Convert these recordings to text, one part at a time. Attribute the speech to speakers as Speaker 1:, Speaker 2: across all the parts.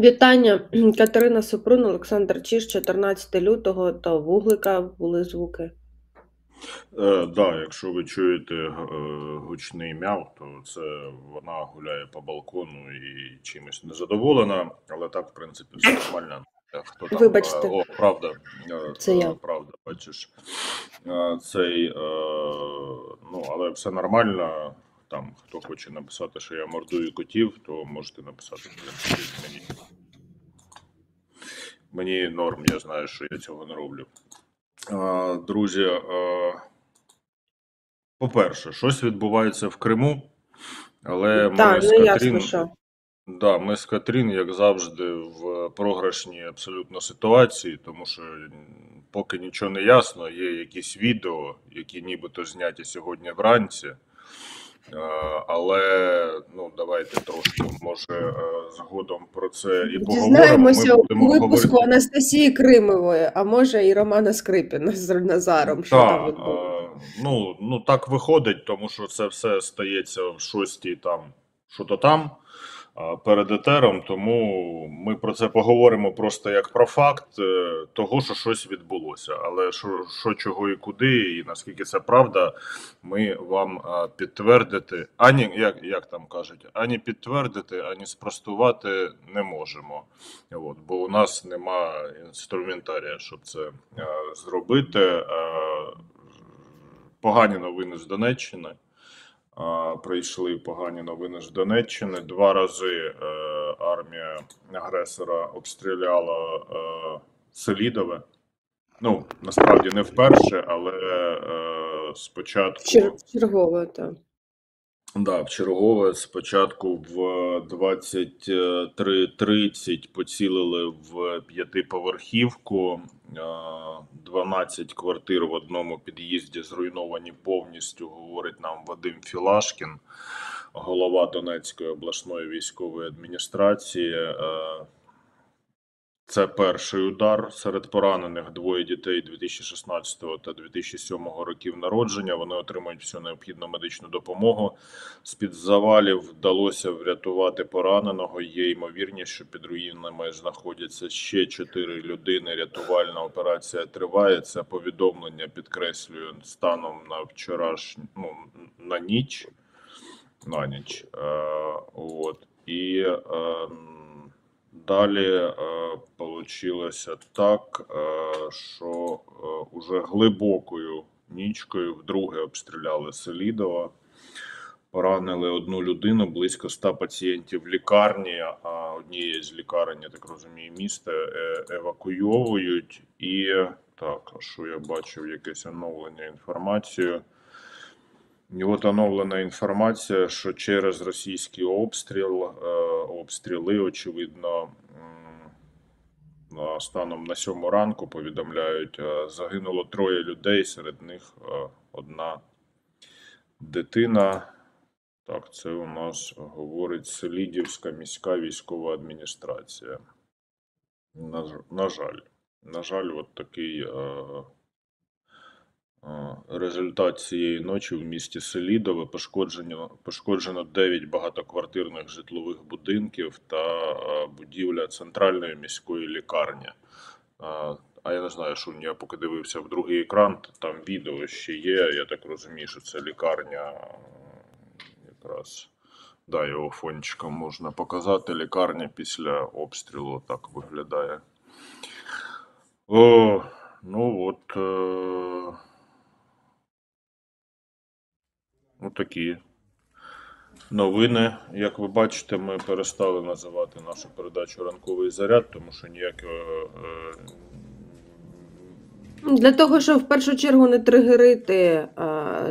Speaker 1: Вітання, Катерина Супрун, Олександр Чіш, 14 лютого та Вуглика були звуки.
Speaker 2: Е, да, якщо ви чуєте е, гучний мяв, то це вона гуляє по балкону і чимось незадоволена, але так, в принципі, все нормально. Хто там?
Speaker 1: Вибачте.
Speaker 2: Е, О, правда. Е,
Speaker 1: Це я.
Speaker 2: Правда, бачиш. Е, Цей, е, ну, але все нормально. Там, хто хоче написати, що я мордую котів, то можете написати принципі, мені. Мені норм, я знаю, що я цього не роблю. А, Друзі, по-перше, щось відбувається в Криму, але ми
Speaker 1: Так,
Speaker 2: з
Speaker 1: ну
Speaker 2: Катрін,
Speaker 1: ясно,
Speaker 2: да, ми з Катрін, як завжди, в програшній абсолютно ситуації, тому що поки нічого не ясно, є якісь відео, які нібито зняті сьогодні вранці. Е, Але ну давайте трошки може е, згодом про це і поговоримо.
Speaker 1: Дізнаємося у випуску
Speaker 2: говорити.
Speaker 1: Анастасії Кримової, а може і Романа Скрипіна з Назаром, що там
Speaker 2: Так, е, ну, ну так виходить, тому що це все стається в шостій там, що то там перед етером. Тому ми про це поговоримо просто як про факт е, того, що щось відбулося. Але що, що чого і куди, і наскільки це правда, ми вам підтвердити, ані як, як там кажуть, ані підтвердити, ані спростувати не можемо. От, бо у нас нема інструментарія, щоб це е, зробити. Е, погані новини з Донеччини. Прийшли погані новини з Донеччини. Два рази е, армія агресора обстріляла е, Селідове. Ну, насправді не вперше, але е, спочатку.
Speaker 1: Чер... Чергове, так.
Speaker 2: Да, чергове спочатку в 23.30 поцілили в п'ятиповерхівку. Е, 12 квартир в одному під'їзді зруйновані повністю, говорить нам Вадим Філашкін, голова Донецької обласної військової адміністрації. Це перший удар серед поранених. Двоє дітей 2016 та 2007 років народження. Вони отримують всю необхідну медичну допомогу. З під завалів вдалося врятувати пораненого. Є ймовірність, що під руїнами знаходяться ще чотири людини. Рятувальна операція триває. Це повідомлення підкреслюю станом на вчорашню ну, на ніч. На ніч. Е, от. І е, далі е, получилося так, е, що е, уже глибокою нічкою вдруге обстріляли Селідова. Поранили одну людину, близько 100 пацієнтів в лікарні, а однієї з лікарень, я так розумію, міста е, евакуйовують. І так, що я бачив, якесь оновлення інформацію. І от оновлена інформація, що через російський обстріл, е, обстріли, очевидно, станом на сьому ранку повідомляють, е, загинуло троє людей, серед них е, одна дитина. Так, це у нас говорить Селідівська міська військова адміністрація. На, на жаль, на жаль, от такий результат цієї ночі в місті Селідове пошкоджено, пошкоджено 9 багатоквартирних житлових будинків та е, будівля центральної міської лікарні. Е, А я не знаю, що я поки дивився в другий екран, там відео ще є. Я так розумію, що це лікарня е, якраз. Да, його фончиком можна показати. Лікарня після обстрілу так виглядає. О, ну от. Е, ну новини. Як ви бачите, ми перестали називати нашу передачу ранковий заряд, тому що ніякого. Е,
Speaker 1: Для того, щоб в першу чергу не тригерити, е,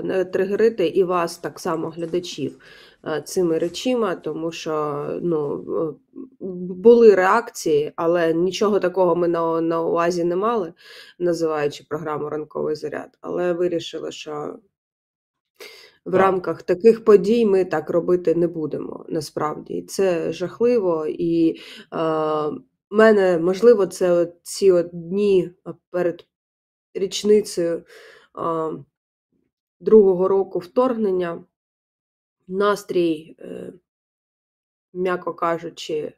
Speaker 1: не тригерити і вас так само, глядачів, е, цими речима, тому що ну, е, були реакції, але нічого такого ми на, на увазі не мали, називаючи програму Ранковий заряд. Але вирішили, що в
Speaker 2: Так.
Speaker 1: рамках таких подій ми так робити не будемо насправді. І Це жахливо. І е, мене, можливо, це от ці от дні е, перед річницею а, другого року вторгнення. Настрій, е, м'яко кажучи,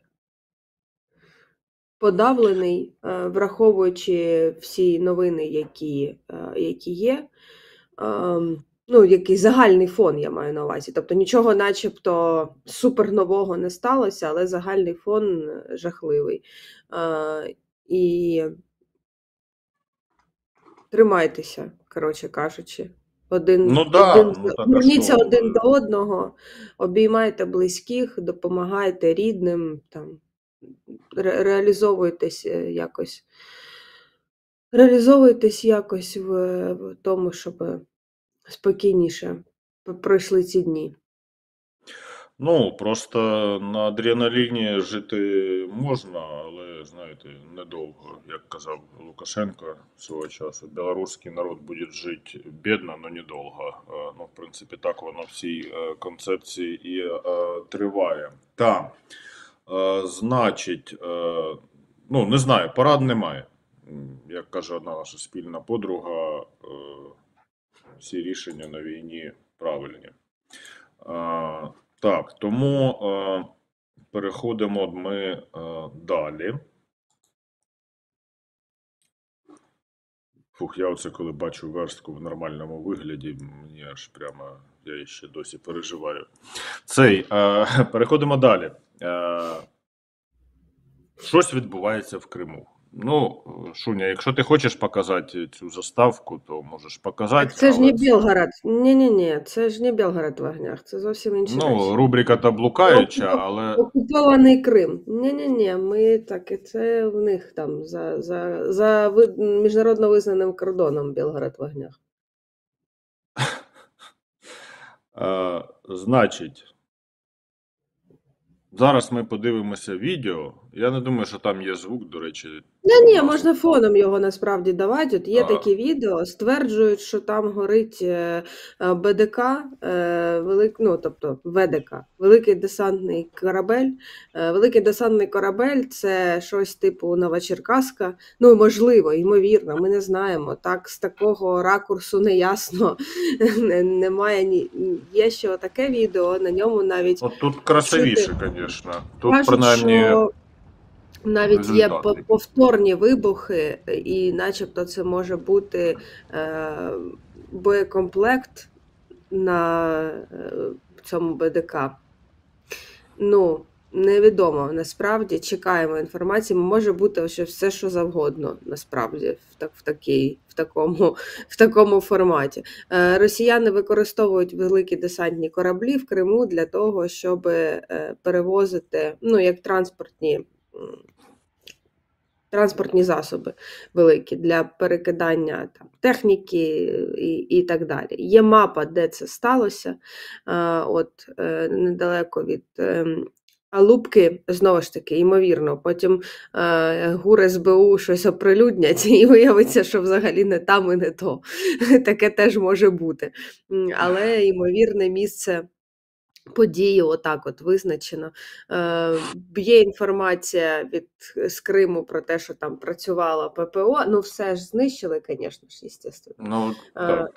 Speaker 1: подавлений, е, враховуючи всі новини, які, е, які є. Ем, Ну, який загальний фон я маю на увазі. Тобто нічого, начебто, супер нового не сталося, але загальний фон е, жахливий. Е, І тримайтеся, коротше кажучи. Один,
Speaker 2: Ну да,
Speaker 1: один,
Speaker 2: ну так,
Speaker 1: верніться
Speaker 2: що?
Speaker 1: один до одного, обіймайте близьких, допомагайте рідним, там, ре- реалізовуйтесь е, якось. Реалізовуйтесь якось в, в тому, щоб спокійніше пройшли ці дні.
Speaker 2: Ну, просто на адреналіні жити можна, але, знаєте, недовго. Як казав Лукашенко свого часу, білоруський народ буде жити бідно, але недовго. Ну, в принципі, так воно в цій е, концепції і е, триває. Так, е, значить, ну, не знаю, порад немає. Як каже одна наша спільна подруга, е, всі рішення на війні правильні. Е, так, тому е, переходимо ми е, далі. Фух, я оце коли бачу верстку в нормальному вигляді, мені аж прямо я ще досі переживаю. Цей, е, переходимо далі. Е, щось відбувається в Криму. Ну, Шуня, якщо ти хочеш показати цю заставку, то можеш показати.
Speaker 1: Це ж не Білгород. Ні-ні-ні, це ж не Білгород в вогнях, це зовсім інші
Speaker 2: Ну,
Speaker 1: речі.
Speaker 2: рубрика та блукаюча, але.
Speaker 1: Окупований Крим. Ні-ні-ні, ми так, і це в них там за, за, за ви- міжнародно визнаним кордоном Білгород в вогнях.
Speaker 2: Е, значить, зараз ми подивимося відео. Я не думаю, що там є звук, до речі.
Speaker 1: Ні, ні, можна фоном його насправді давати. От є
Speaker 2: А.
Speaker 1: такі відео, стверджують, що там горить е, е, БДК, е, велик, ну, тобто ВДК, великий десантний корабель. Великий десантний корабель це щось типу Новочеркаська. Ну, можливо, ймовірно, ми не знаємо. Так, з такого ракурсу не ясно. Немає ні. Є ще таке відео, на ньому навіть
Speaker 2: От тут красивіше, звісно. Тут,
Speaker 1: Кажуть,
Speaker 2: принаймні,
Speaker 1: що навіть є повторні вибухи, і начебто це може бути е, боєкомплект на е, цьому БДК. Ну, невідомо насправді. Чекаємо інформації. Може бути що все, що завгодно, насправді, в, так, в, такій, в, такому, в такому форматі. Е, Росіяни використовують великі десантні кораблі в Криму для того, щоб е, перевозити ну, як транспортні. Транспортні засоби великі для перекидання там, техніки і, і так далі. Є мапа, де це сталося. От е, недалеко від ем, Алубки, знову ж таки, ймовірно, потім е, ГУР СБУ щось оприлюднять і виявиться, що взагалі не там і не то. Таке теж може бути. Але ймовірне місце. Події отак от визначено. Е, є інформація від з Криму про те, що там працювала ППО. Ну, все ж знищили, звісно ж, естественно.
Speaker 2: ну,
Speaker 1: Е.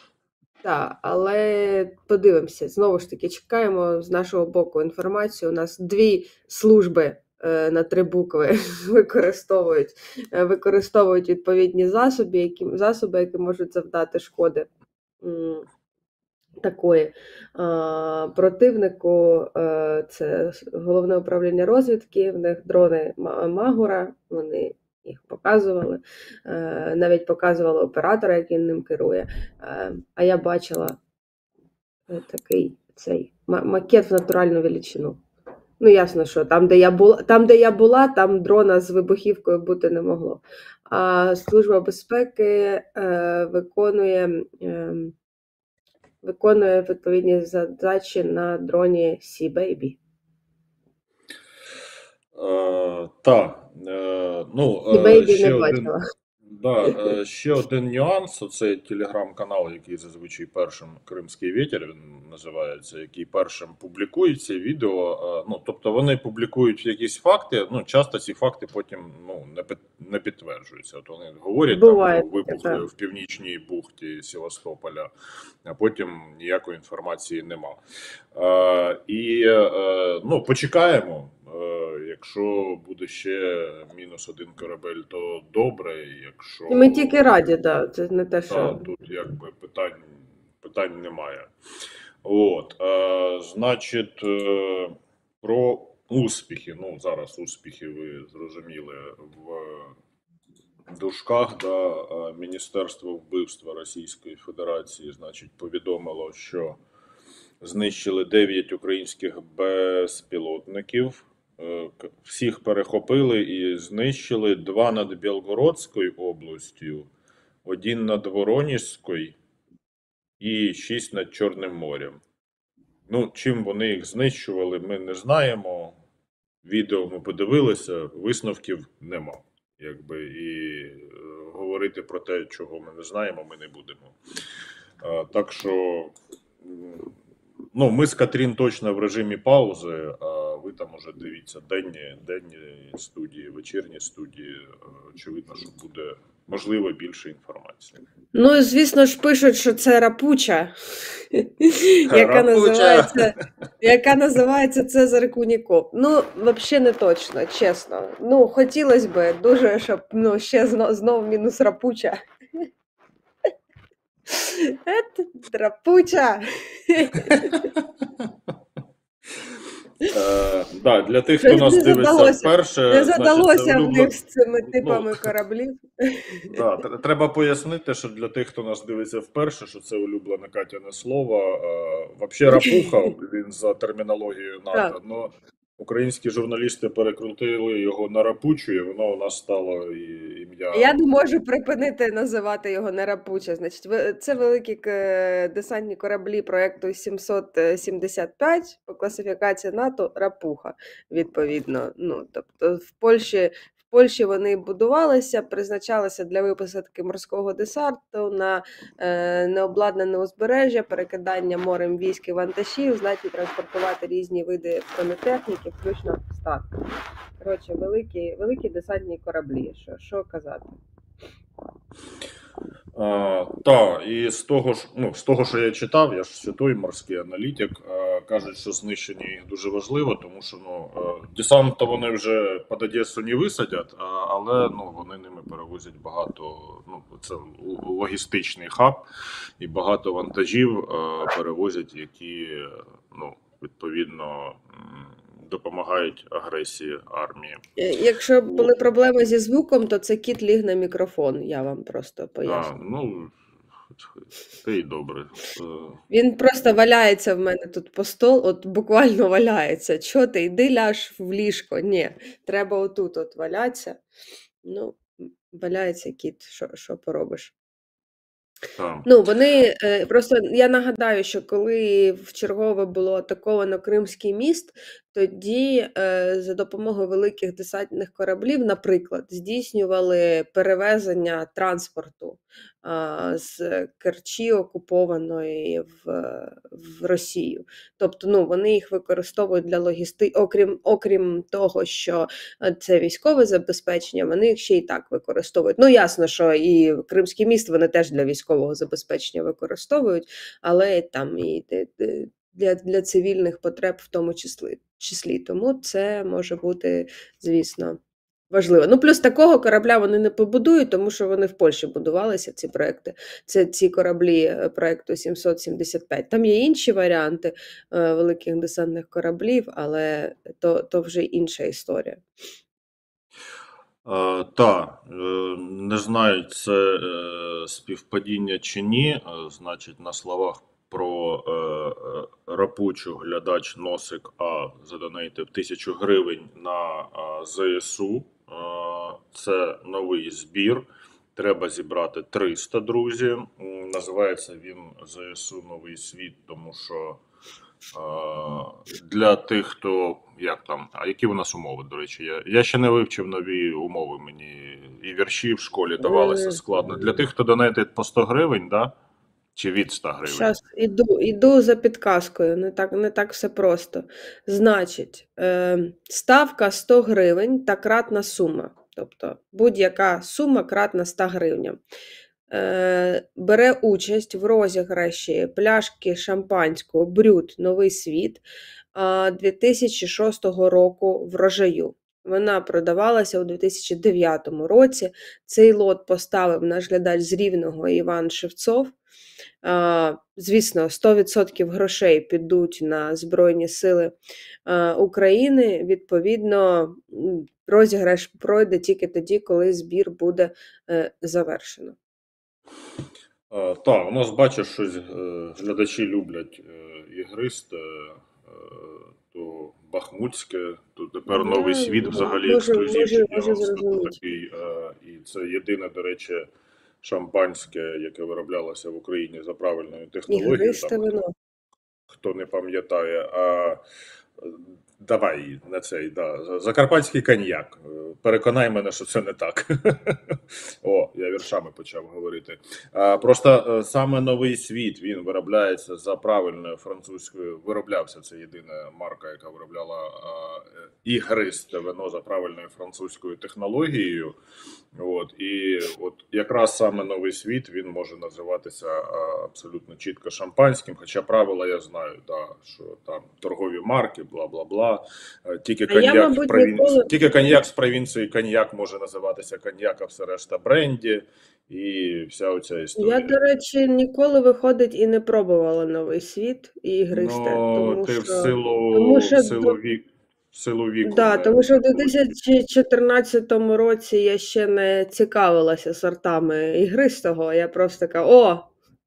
Speaker 2: Так,
Speaker 1: але подивимося, знову ж таки, чекаємо з нашого боку інформацію. У нас дві служби е, на три букви використовують, е, використовують відповідні засоби, які, засоби, які можуть завдати шкоди. Такої противнику е, це головне управління розвідки, в них дрони Ма- Магура, вони їх показували, Е, навіть показували оператора, який ним керує. Е, А я бачила такий цей макет в натуральну величину. Ну, ясно, що там, де я була, там, де я була, там дрона з вибухівкою бути не могло. А Служба безпеки е, виконує, е, виконує відповідні задачі на дроні Sea Baby.
Speaker 2: Е, та, е, ну,
Speaker 1: Sea
Speaker 2: е,
Speaker 1: Baby
Speaker 2: ще
Speaker 1: не
Speaker 2: один,
Speaker 1: бачила.
Speaker 2: Да, е, ще один нюанс. Оцей телеграм-канал, який зазвичай першим Кримський вітер він називається, який першим публікує ці відео. е, Ну, тобто вони публікують якісь факти. Ну, часто ці факти потім ну, не, під, не підтверджуються. От вони говорять
Speaker 1: Буває
Speaker 2: там про вибухи в північній бухті Севастополя, а потім ніякої інформації нема. Е, і ну, почекаємо. Е, Якщо буде ще мінус один корабель, то добре. Якщо
Speaker 1: ми тільки раді, да. Це не те, що.
Speaker 2: тут якби питань, питань немає. От, е, значить, е, про успіхи. Ну, зараз успіхи ви зрозуміли в дужках, да, е, Міністерство вбивства Російської Федерації, значить, повідомило, що знищили 9 українських безпілотників. Е, Всіх перехопили і знищили два над Білгородською областю, один над Воронежською і шість над Чорним морем. Ну, чим вони їх знищували, ми не знаємо. Відео ми подивилися, висновків нема. Якби, і е, говорити про те, чого ми не знаємо, ми не будемо. Е, так що, ну, ми з Катрін точно в режимі паузи, а ви там уже дивіться денні, денні студії, вечірні студії. Очевидно, що буде можливо більше інформації.
Speaker 1: Ну, звісно ж, пишуть, що це рапуча, яка називається, яка називається Цезар Куніков. Ну, взагалі не точно, чесно. Ну, хотілося б дуже, щоб ну, ще знов, знов мінус рапуча. Ет, рапуча.
Speaker 2: Е, да, для тих, хто
Speaker 1: Щось
Speaker 2: нас
Speaker 1: не
Speaker 2: дивиться
Speaker 1: задалося.
Speaker 2: вперше,
Speaker 1: Не
Speaker 2: значить, це
Speaker 1: задалося в
Speaker 2: улюблен-
Speaker 1: них з цими типами кораблів.
Speaker 2: Да, тр- треба пояснити, що для тих, хто нас дивиться вперше, що це улюблене Катяне слово. Е, Вообще рапуха, він за термінологією НАТО,
Speaker 1: Так.
Speaker 2: но українські журналісти перекрутили його на рапучу, і воно у нас стало ім'я.
Speaker 1: Я не можу припинити називати його не рапуча. Значить, це великі десантні кораблі проекту 775 по класифікації НАТО рапуха. Відповідно. Ну тобто в Польщі. Польщі вони будувалися, призначалися для виписатки морського десанту на е, необладнане узбережжя, перекидання морем військ і вантажів, здатні транспортувати різні види бронетехніки, включно статки. Коротше, великі, великі десантні кораблі. Що, що казати?
Speaker 2: А, та, і з того ж, ну, з того, що я читав, я ж святой морський аналітик, е, кажуть, що знищення їх дуже важливо, тому що ну, е, десант вони вже під Одесу не висадять, а, але ну, вони ними перевозять багато, ну, це логістичний хаб, і багато вантажів е, перевозять, які ну, відповідно допомагають агресії армії.
Speaker 1: Е, Якщо були проблеми зі звуком, то це кіт ліг на мікрофон, я вам просто
Speaker 2: А,
Speaker 1: поясню.
Speaker 2: ну, те й добре. Е,
Speaker 1: Він просто валяється в мене тут по стол, от буквально валяється. Чо ти, йди ляж в ліжко. Ні, треба отут от валятися. Ну, валяється кіт, що, що поробиш. Ну, вони е, просто я нагадаю, що коли в чергове було атаковано Кримський міст, тоді е, за допомогою великих десантних кораблів, наприклад, здійснювали перевезення транспорту з Керчі окупованої в, в Росію. Тобто, ну, вони їх використовують для логісти, окрім, окрім того, що е, це військове забезпечення, вони їх ще й так використовують. Ну, ясно, що і Кримський міст вони теж для військового забезпечення використовують, але там і для, для цивільних потреб в тому числі. числі. Тому це може бути, звісно, важливо. Ну, плюс такого корабля вони не побудують, тому що вони в Польщі будувалися, ці проекти. Це ці кораблі е, проекту 775. Там є інші варіанти е, великих десантних кораблів, але то, то вже інша історія.
Speaker 2: Е, та, е, не знаю, це е, співпадіння чи ні. Е, значить, на словах про е, рапучу глядач Носик А задонейтив тисячу гривень на е, ЗСУ. Це новий збір. Треба зібрати 300 друзі. Називається він ЗСУ Новий світ, тому що для тих, хто як там, а які у нас умови, до речі, я, я ще не вивчив нові умови. Мені і вірші в школі давалися складно. Для тих, хто донатить по 100 гривень, да? Чи від 100 гривень.
Speaker 1: Зараз іду, іду за підказкою, не так, не так все просто. Значить, е, ставка 100 гривень та кратна сума. Тобто будь-яка сума кратна 100 гривням. Е, бере участь в розіграші пляшки шампанського Брют Новий світ. а, 2006 року врожаю. Вона продавалася у 2009 році. Цей лот поставив наш глядач з Рівного Іван Шевцов. Звісно, 100% грошей підуть на Збройні Сили України. Відповідно, розіграш пройде тільки тоді, коли збір буде е, завершено.
Speaker 2: Так, у нас бачиш, що е, глядачі люблять е, ігристе, е, то Бахмутське, то тепер новий світ взагалі
Speaker 1: може-
Speaker 2: ексклюзивчик.
Speaker 1: може-
Speaker 2: я
Speaker 1: може
Speaker 2: вам скажу
Speaker 1: зрозуміти.
Speaker 2: такий. е, І це єдине, до речі, шампанське, яке вироблялося в Україні за правильною технологією. Там, хто не пам'ятає. А давай на цей да. Закарпатський коньяк. Е, Переконай мене, що це не так. О, я віршами почав говорити. Просто е, саме новий світ він виробляється за правильною французькою. Вироблявся це єдина марка, яка виробляла е, ігристе вино за правильною французькою технологією. От і от якраз саме новий світ він може називатися абсолютно чітко шампанським. Хоча правила я знаю, да, що там торгові марки, бла бла бла. Е, Тільки
Speaker 1: А я, мабуть,
Speaker 2: з провін...
Speaker 1: ніколи-
Speaker 2: тільки коньяк з провінції коньяк може називатися коньяк, а все решта бренді і вся оця історія.
Speaker 1: Я, до речі, ніколи виходить і не пробувала новий світ і ігристе.
Speaker 2: Ну,
Speaker 1: тому
Speaker 2: ти
Speaker 1: що...
Speaker 2: в силу,
Speaker 1: тому що
Speaker 2: в силу, вік, силу віку.
Speaker 1: Да, тому що в 2014 році я ще не цікавилася сортами ігристого, я просто така, о,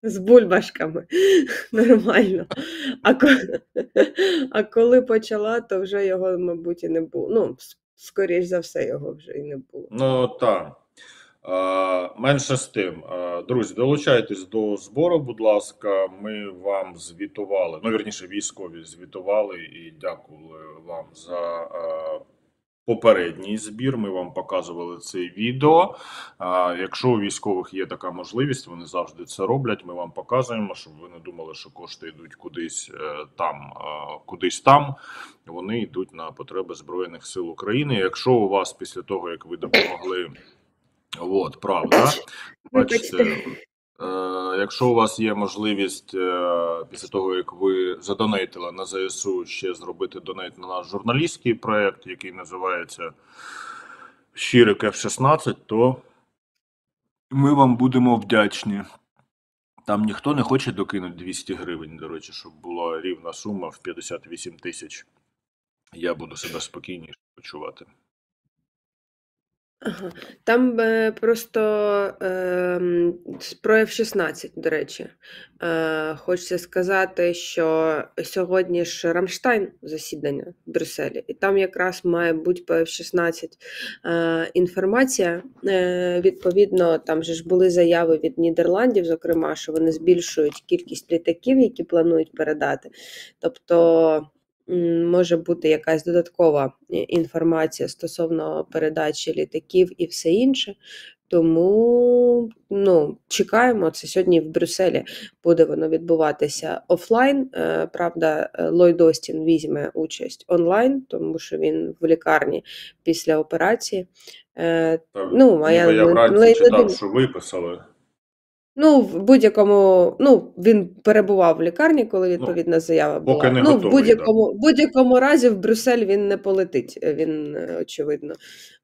Speaker 1: з бульбашками. Нормально. А коли, а коли почала, то вже його, мабуть, і не було. Ну, скоріш за все, його вже і не було.
Speaker 2: Ну так. Менше з тим, друзі, долучайтесь до збору, будь ласка. Ми вам звітували. Ну, вірніше, військові звітували і дякували вам за попередній збір. Ми вам показували це відео. А, якщо у військових є така можливість, вони завжди це роблять. Ми вам показуємо, щоб ви не думали, що кошти йдуть кудись е, там, е, кудись там. Вони йдуть на потреби Збройних сил України. Якщо у вас після того, як ви допомогли, от правда, бачите. Е, якщо у вас є можливість е, після того, як ви задонейтили на ЗСУ, ще зробити донейт на наш журналістський проект, який називається Щирик F-16, то ми вам будемо вдячні. Там ніхто не хоче докинути 200 гривень, до речі, щоб була рівна сума в 58 тисяч. Я буду себе спокійніше почувати.
Speaker 1: Ага. Там е, просто с- про F-16, до речі. Е, хочеться сказати, що сьогодні ж Рамштайн засідання в Брюсселі, і там якраз має бути по F-16 е, інформація. Е, відповідно, там же ж були заяви від Нідерландів, зокрема, що вони збільшують кількість літаків, які планують передати. Тобто може бути якась додаткова е, інформація стосовно передачі літаків і все інше. Тому ну, чекаємо. Це сьогодні в Брюсселі буде воно відбуватися офлайн. Е, Правда, е, Ллойд Остін візьме участь онлайн, тому що він в лікарні після операції.
Speaker 2: Так,
Speaker 1: Ну, а я
Speaker 2: вранці читав, що виписали.
Speaker 1: Ну, в будь-якому, ну, він перебував в лікарні, коли відповідна заява була.
Speaker 2: Ну, поки не
Speaker 1: ну, в будь-якому, в будь-якому разі в Брюссель він не полетить, е, він е, очевидно.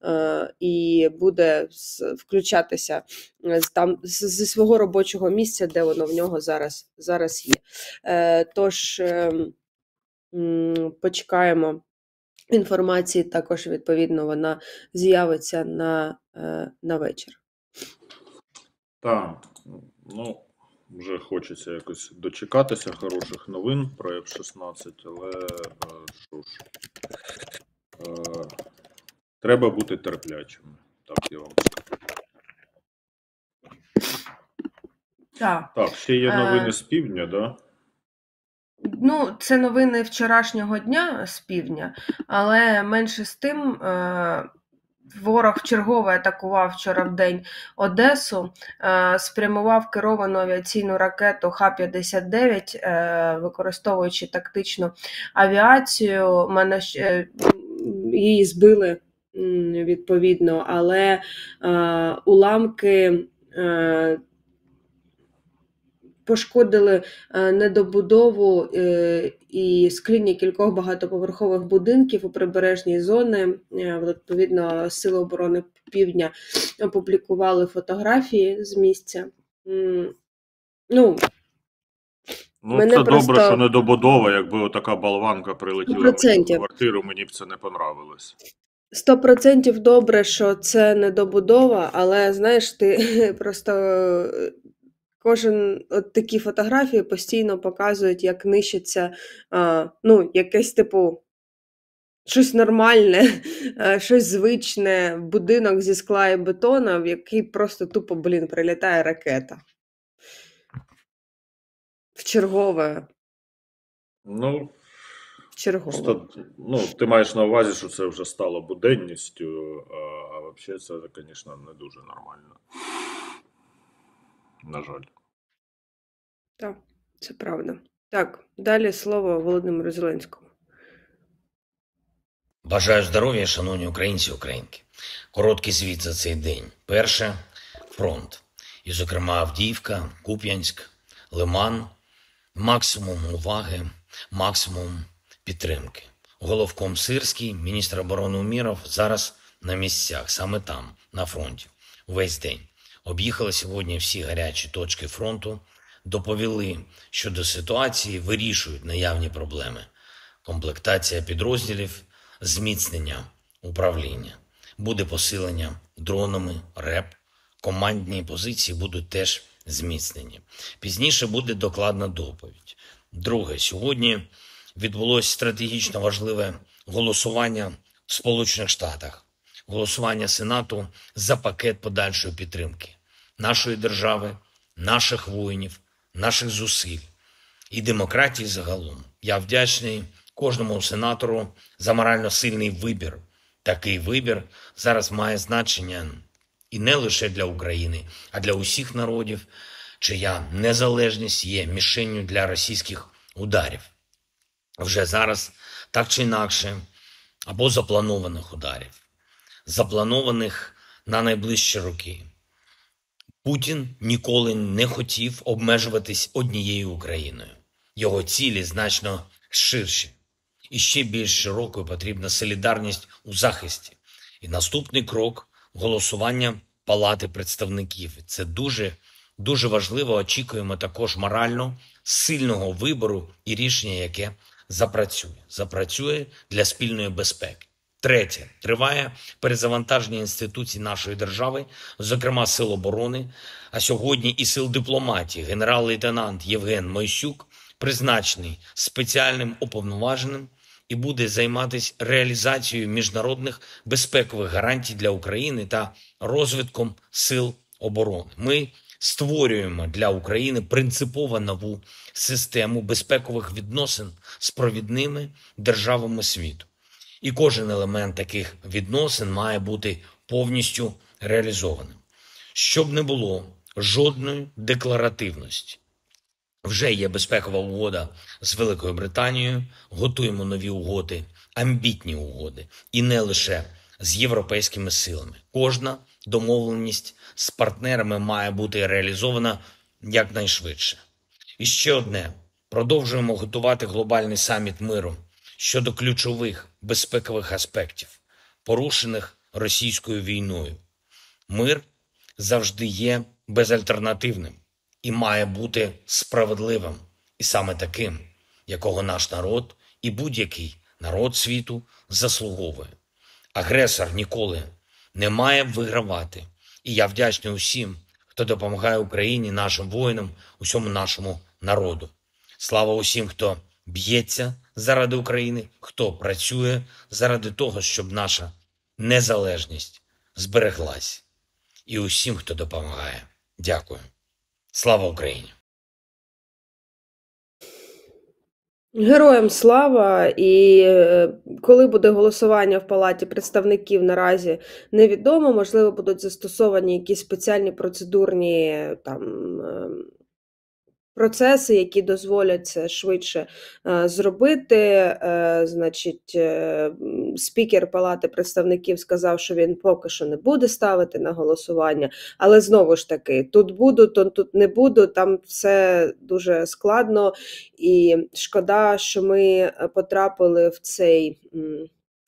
Speaker 1: Е, і буде включатися там зі свого робочого місця, де воно в нього зараз, зараз є. Е, тож е, почекаємо. Інформації також, відповідно, вона з'явиться на, е, на вечір.
Speaker 2: Так, ну, вже хочеться якось дочекатися хороших новин про F-16, але е, що ж, е, треба бути терплячими. Так, я вам скажу.
Speaker 1: Так.
Speaker 2: Так, ще є
Speaker 1: Е,
Speaker 2: новини з півдня, да?
Speaker 1: Ну, це новини вчорашнього дня з півдня, але менше з тим, е, ворог чергове атакував вчора в день Одесу, е, спрямував керовану авіаційну ракету Х-59, е, використовуючи тактичну авіацію. Мене е, її збили відповідно, але уламки. Пошкодили е, недобудову е, і скління кількох багатоповерхових будинків у прибережній зоні. Е, Відповідно, Сили оборони Півдня опублікували фотографії з місця. Ну,
Speaker 2: Ну,
Speaker 1: Мене
Speaker 2: це
Speaker 1: просто-
Speaker 2: добре, що не добудова. Якби отака болванка прилетіла мені в квартиру, мені б це не понравилось.
Speaker 1: Сто процентів добре, що це не добудова, але знаєш, ти просто кожен от такі фотографії постійно показують, як нищиться а, ну, якесь типу. Щось нормальне, е, щось звичне, будинок зі скла і бетона, в який просто тупо, блін, прилітає ракета. В чергове.
Speaker 2: Ну,
Speaker 1: В чергове.
Speaker 2: просто, ну, ти маєш на увазі, що це вже стало буденністю, а, а взагалі це, звісно, не дуже нормально. На жаль.
Speaker 1: Так, це правда. Так, далі слово Володимиру Зеленському.
Speaker 3: Бажаю здоров'я, шановні українці і українки. Короткий звіт за цей день. Перше фронт. І, зокрема, Авдіївка, Куп'янськ, Лиман. Максимум уваги, максимум підтримки. Головком Сирський, міністр оборони Уміров зараз на місцях, саме там, на фронті, увесь день. Об'їхали сьогодні всі гарячі точки фронту, доповіли щодо ситуації, вирішують наявні проблеми. Комплектація підрозділів, зміцнення управління. Буде посилення дронами, РЕП. Командні позиції будуть теж зміцнені. Пізніше буде докладна доповідь. Друге, сьогодні відбулося стратегічно важливе голосування в Сполучених Штатах, голосування Сенату за пакет подальшої підтримки нашої держави, наших воїнів, наших зусиль і демократії загалом. Я вдячний кожному сенатору за морально сильний вибір. Такий вибір зараз має значення і не лише для України, а для усіх народів, чия незалежність є мішенню для російських ударів. Вже зараз так чи інакше, або запланованих ударів, запланованих на найближчі роки. Путін ніколи не хотів обмежуватись однією Україною. Його цілі значно ширші. І ще більш широкою потрібна солідарність у захисті. І наступний крок голосування Палати представників. Це дуже дуже важливо. Очікуємо також морально сильного вибору і рішення, яке запрацює. Запрацює для спільної безпеки. Третє триває перезавантаження інституцій нашої держави, зокрема сил оборони, а сьогодні і сил дипломатії. Генерал-лейтенант Євген Мойсюк призначений спеціальним уповноваженим і буде займатися реалізацією міжнародних безпекових гарантій для України та розвитком сил оборони. Ми створюємо для України принципово нову систему безпекових відносин з провідними державами світу. І кожен елемент таких відносин має бути повністю реалізованим. Щоб не було жодної декларативності. Вже є безпекова угода з Великою Британією, готуємо нові угоди, амбітні угоди, і не лише з європейськими силами. Кожна домовленість з партнерами має бути реалізована якнайшвидше. І ще одне: продовжуємо готувати глобальний саміт миру щодо ключових безпекових аспектів, порушених російською війною. Мир завжди є безальтернативним і має бути справедливим, і саме таким, якого наш народ і будь-який народ світу заслуговує. Агресор ніколи не має вигравати. І я вдячний усім, хто допомагає Україні, нашим воїнам, усьому нашому народу. Слава усім, хто б'ється заради України, хто працює заради того, щоб наша незалежність збереглась. І усім, хто допомагає. Дякую. Слава Україні!
Speaker 1: Героям слава! І е, коли буде голосування в Палаті представників наразі невідомо, можливо, будуть застосовані якісь спеціальні процедурні там. Процеси, які дозволять це швидше е, зробити. Е, Значить, е, спікер Палати представників сказав, що він поки що не буде ставити на голосування, але знову ж таки, тут буду, то тут не буду. Там все дуже складно, і шкода, що ми потрапили в цей.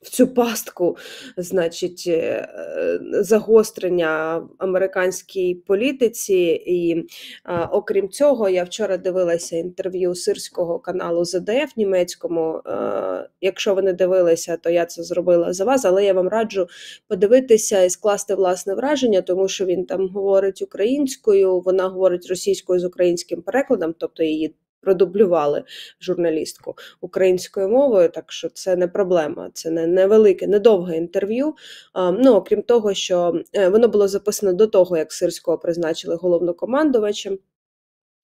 Speaker 1: В цю пастку, значить, е, е, загострення в американській політиці, і а, окрім цього, я вчора дивилася інтерв'ю сирського каналу ЗДФ німецькому. Е, Якщо ви не дивилися, то я це зробила за вас, але я вам раджу подивитися і скласти власне враження, тому що він там говорить українською, вона говорить російською з українським перекладом, тобто її продублювали журналістку українською мовою, так що це не проблема, це не невелике, недовге інтерв'ю. Ну, окрім того, що е, воно було записано до того, як Сирського призначили головнокомандувачем.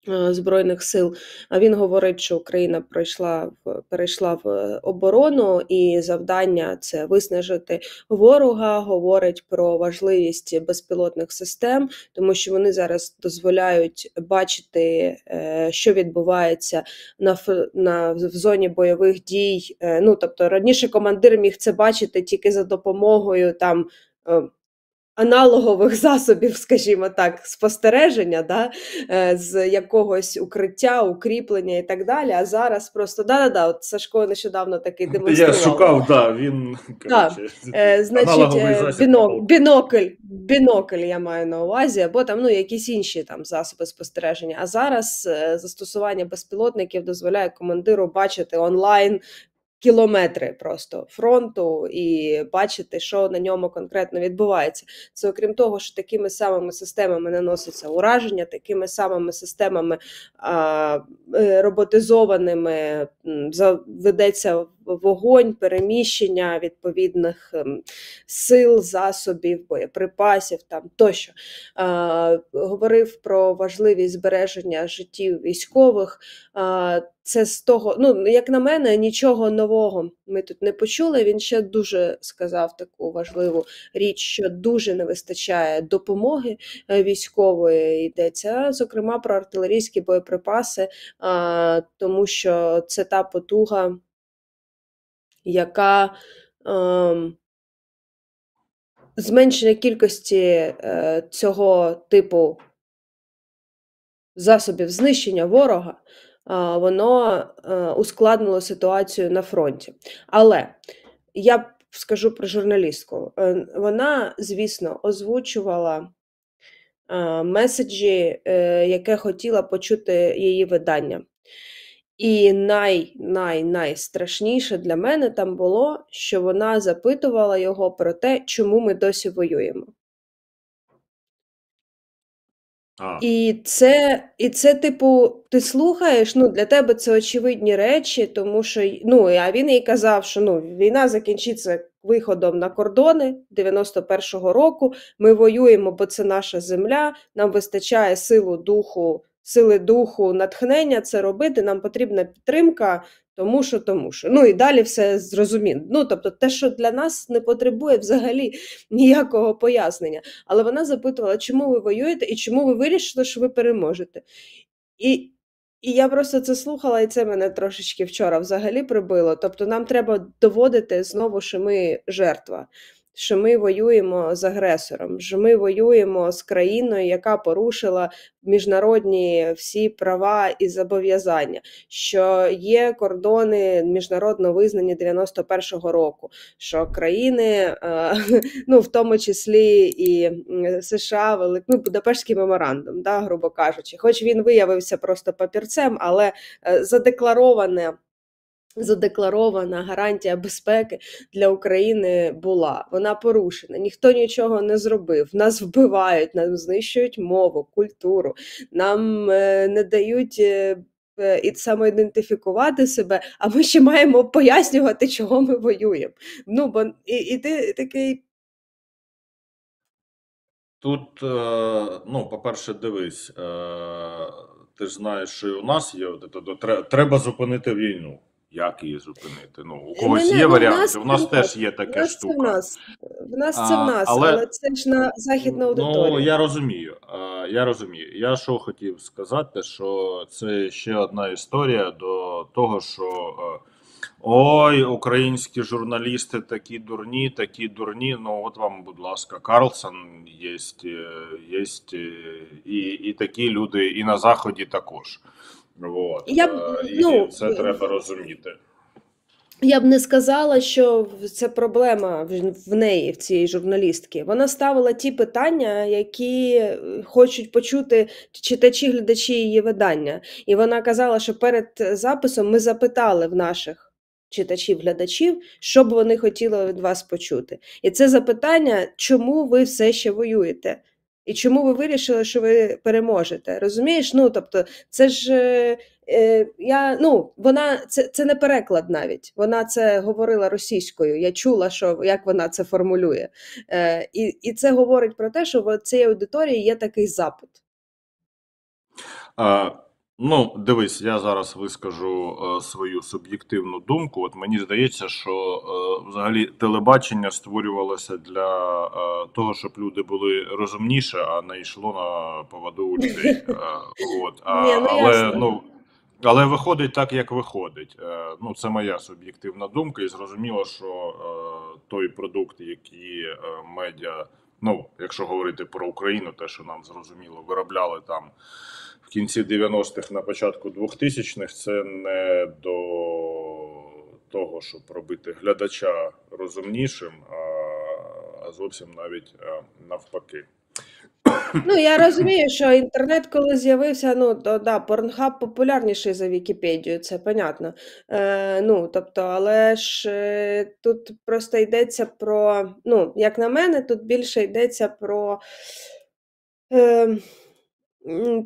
Speaker 1: Е, Збройних сил, а він говорить, що Україна пройшла в перейшла в е, оборону, і завдання це виснажити ворога. Говорить про важливість безпілотних систем, тому що вони зараз дозволяють бачити, е, що відбувається на на в зоні бойових дій. Ну тобто раніше командир міг це бачити тільки за допомогою там. Аналогових засобів, скажімо так, спостереження, да, е, з якогось укриття, укріплення і так далі. А зараз просто да-да-да, от Сашко нещодавно такий
Speaker 2: Я шукав, да, він коротше,
Speaker 1: Е, значить, е, бінок, бінокль, бінокль я маю на увазі, або там ну, якісь інші там засоби спостереження. А зараз застосування безпілотників дозволяє командиру бачити онлайн кілометри просто фронту і бачити, що на ньому конкретно відбувається. Це окрім того, що такими самими системами наноситься ураження, такими самими системами а, е, роботизованими м, за- ведеться вогонь, переміщення відповідних ем, сил, засобів, боєприпасів там тощо. Говорив про важливість збереження життів військових. Це з того, ну як на мене, нічого нового ми тут не почули. Він ще дуже сказав таку важливу річ, що дуже не вистачає допомоги е, військової. Йдеться, зокрема, про артилерійські боєприпаси, тому що це та потуга, яка ем, зменшення кількості е, цього типу засобів знищення ворога, а, воно е, ускладнило ситуацію на фронті. Але я скажу про журналістку. Е, Вона, звісно, озвучувала е, меседжі, е, яке хотіла почути її видання. І най, най, найстрашніше для мене там було, що вона запитувала його про те, чому ми досі воюємо.
Speaker 2: А,
Speaker 1: І це, і це, типу, ти слухаєш, ну, для тебе це очевидні речі, тому що, ну, а він їй казав, що ну, війна закінчиться виходом на кордони 91-го року, ми воюємо, бо це наша земля, нам вистачає силу духу, сили духу, натхнення це робити, нам потрібна підтримка, тому що, тому що. Ну і далі все зрозуміло. Ну, тобто, те, що для нас не потребує взагалі ніякого пояснення. Але вона запитувала, чому ви воюєте і чому ви вирішили, що ви переможете. І, і я просто це слухала, і це мене трошечки вчора взагалі прибило. Тобто, нам треба доводити знову, що ми жертва, що ми воюємо з агресором, що ми воюємо з країною, яка порушила міжнародні всі права і зобов'язання, що є кордони міжнародно визнані 91-го року, що країни, е, ну в тому числі і США, велик, ну, Будапештський меморандум, да, грубо кажучи, хоч він виявився просто папірцем, але е, задеклароване. Задекларована гарантія безпеки для України була. Вона порушена. Ніхто нічого не зробив. Нас вбивають, нам знищують мову, культуру, нам е, не дають е, е, і самоідентифікувати себе, а ми ще маємо пояснювати, чого ми воюємо. Ну, бо і, і ти такий.
Speaker 2: тут, ну, по-перше, дивись, ти ж знаєш, що і у нас є треба зупинити війну. Як її зупинити? Ну, у когось
Speaker 1: Мене-
Speaker 2: є
Speaker 1: ну, в
Speaker 2: варіанти.
Speaker 1: нас
Speaker 2: У нас теж є
Speaker 1: В
Speaker 2: така
Speaker 1: нас це в
Speaker 2: штука.
Speaker 1: нас. В нас це
Speaker 2: А,
Speaker 1: в нас,
Speaker 2: але-
Speaker 1: але це ж на західну аудиторію.
Speaker 2: Ну, я розумію. а, Я розумію. Я що хотів сказати, що це ще одна історія до того, що е, ой, українські журналісти такі дурні, такі дурні. Ну, от вам, будь ласка, Карлсон є, є і, і такі люди, і на Заході також. От.
Speaker 1: Я б,
Speaker 2: е, і
Speaker 1: ну,
Speaker 2: це треба розуміти.
Speaker 1: Я б не сказала, що це проблема в в неї, в цієї журналістки. Вона ставила ті питання, які е, хочуть почути читачі, глядачі її видання. І вона казала, що перед записом ми запитали в наших читачів, глядачів, що б вони хотіли від вас почути. І це запитання, чому ви все ще воюєте? І чому ви вирішили, що ви переможете? Розумієш? Ну тобто, це ж е, е, я ну вона це, це не переклад навіть. Вона це говорила російською. Я чула, що як вона це формулює. Е, і, і це говорить про те, що в цій аудиторії є такий запит.
Speaker 2: А, ну, дивись, я зараз вискажу е, свою суб'єктивну думку. От мені здається, що е, взагалі телебачення створювалося для е, того, щоб люди були розумніші, а не йшло на поводу у людей. Е, от. А,
Speaker 1: Ні, ну,
Speaker 2: але,
Speaker 1: ясно.
Speaker 2: ну, але виходить так, як виходить. Е, ну, це моя суб'єктивна думка, і зрозуміло, що е, той продукт, який е, медіа, ну, якщо говорити про Україну, те, що нам зрозуміло, виробляли там в кінці 90-х, на початку 2000-х, це не до того, щоб робити глядача розумнішим, а, зовсім навіть е, навпаки.
Speaker 1: Ну я розумію, що інтернет, коли з'явився, ну то да, Порнхаб популярніший за Вікіпедію, це понятно. Е, ну тобто, але ж е, тут просто йдеться про, ну, як на мене, тут більше йдеться про е,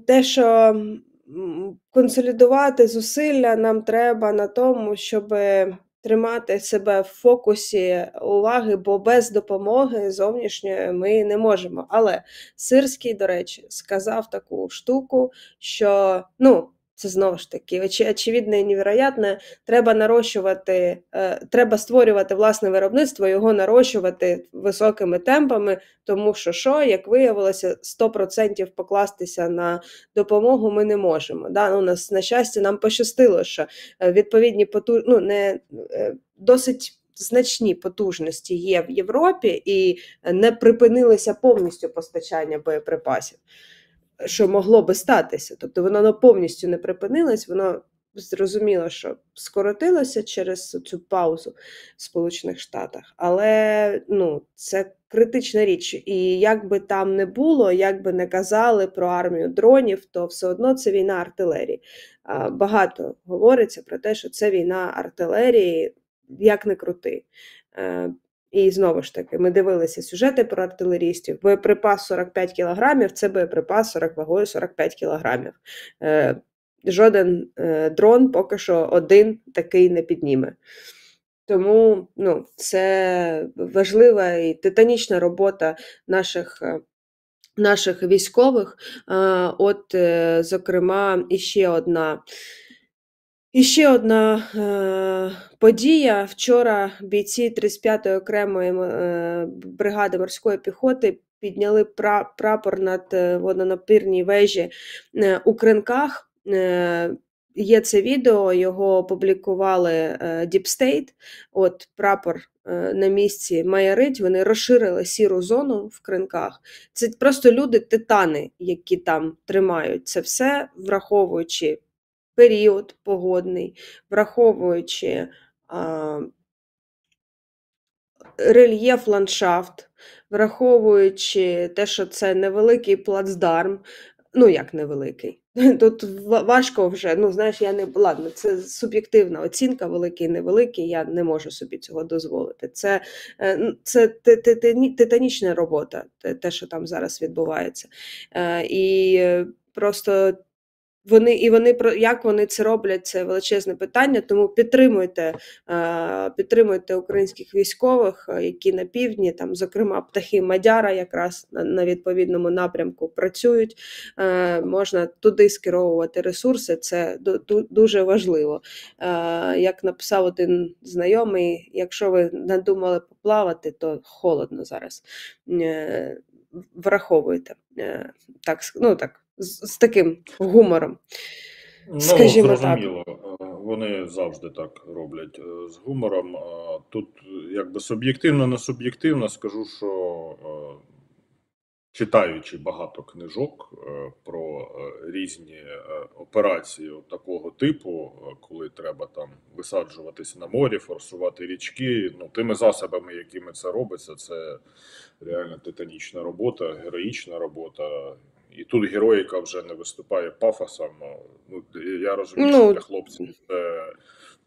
Speaker 1: те, що консолідувати зусилля нам треба на тому, щоб тримати себе в фокусі уваги, бо без допомоги зовнішньої ми не можемо. Але Сирський, до речі, сказав таку штуку, що ну. Це знову ж таки очевидне і невероятне. Треба нарощувати, е, треба створювати власне виробництво, його нарощувати високими темпами, тому що що, як виявилося, 100% покластися на допомогу ми не можемо. Да? Ну, у нас, на щастя, нам пощастило, що е, відповідні поту... ну, не, е, досить значні потужності є в Європі і не припинилося повністю постачання боєприпасів, що могло би статися. Тобто воно повністю не припинилось, воно зрозуміло, що скоротилося через цю паузу в Сполучених Штатах, але ну, це критична річ. І як би там не було, як би не казали про армію дронів, то все одно це війна артилерії. Багато говориться про те, що це війна артилерії, як не крути. І знову ж таки, ми дивилися сюжети про артилерістів. Боєприпас 45 кілограмів це боєприпас 40 вагою 45 кілограмів. Е, Жоден е, дрон поки що один такий не підніме. Тому ну, це важлива і титанічна робота наших. е, Наших військових, Е, от, е, зокрема, іще одна і ще одна е, подія. Вчора бійці 35-ї окремої е, бригади морської піхоти підняли пра- прапор над е, водонапірній вежі е, у кринках. Е, є це відео, його опублікували State. От прапор е, на місці маярить, вони розширили сіру зону в кринках. Це просто люди-титани, які там тримають це все, враховуючи період погодний, враховуючи а, рельєф ландшафт, враховуючи те, що це невеликий плацдарм, ну як невеликий. Тут важко вже, ну знаєш, я не ладно, це суб'єктивна оцінка, великий, невеликий, я не можу собі цього дозволити. Це, е, це ти- ти- ти- титанічна робота, те, що там зараз відбувається. Е, І просто вони і вони про як вони це роблять, це величезне питання. Тому підтримуйте, е, підтримуйте українських військових, е, які на півдні, там, зокрема, птахи Мадяра, якраз на, відповідному напрямку працюють. Е, Можна туди скеровувати ресурси. Це ду- ду- дуже важливо. Як написав один знайомий, якщо ви надумали поплавати, то холодно зараз. Враховуйте. Так, ну так, з, з таким гумором.
Speaker 2: Ну,
Speaker 1: Скажімо
Speaker 2: зрозуміло, Е, вони завжди так роблять е, з гумором. Тут якби суб'єктивно, не суб'єктивно скажу, що е, читаючи багато книжок про різні операції такого типу, коли треба там висаджуватись на морі, форсувати річки, ну тими засобами, якими це робиться, це реально титанічна робота, героїчна робота. І тут героїка вже не виступає пафосом. Ну, я розумію,
Speaker 1: Ну,
Speaker 2: що для хлопців це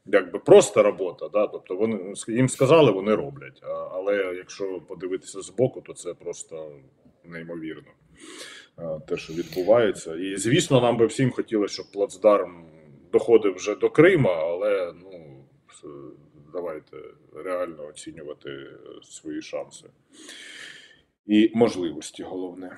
Speaker 2: якби просто робота, да? тобто вони їм сказали, вони роблять. Але якщо подивитися збоку, то це просто неймовірно. Те, що відбувається. І звісно, нам би всім хотілося, щоб плацдарм доходив вже до Крима, але ну давайте реально оцінювати свої шанси і можливості, головне.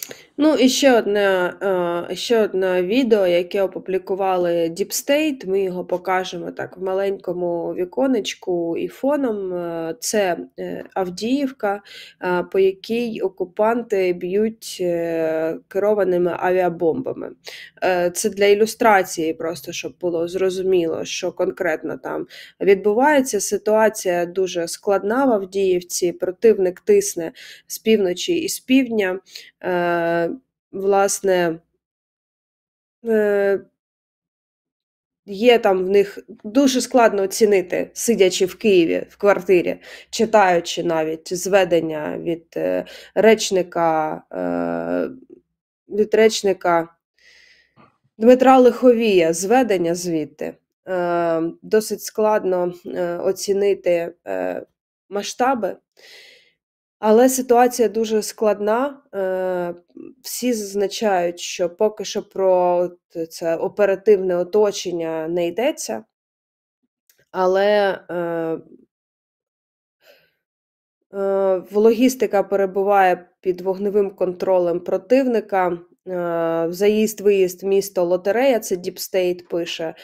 Speaker 1: Ну, і ще одне, е, ще одне відео, яке опублікували Deep State. Ми його покажемо так в маленькому віконечку і фоном. Е, Це е, Авдіївка, по якій окупанти б'ють керованими авіабомбами. Це для ілюстрації, просто щоб було зрозуміло, що конкретно там відбувається. Ситуація дуже складна в Авдіївці. Противник тисне з півночі і з півдня. Власне, е, є там в них дуже складно оцінити, сидячи в Києві в квартирі, читаючи навіть зведення від е, речника, е, від речника Дмитра Лиховія, зведення звідти. Досить складно оцінити масштаби. Але ситуація дуже складна. Е, Всі зазначають, що поки що про це оперативне оточення не йдеться, але е, е, логістика перебуває під вогневим контролем противника. Е, Заїзд-виїзд місто Лотерея, це State пише.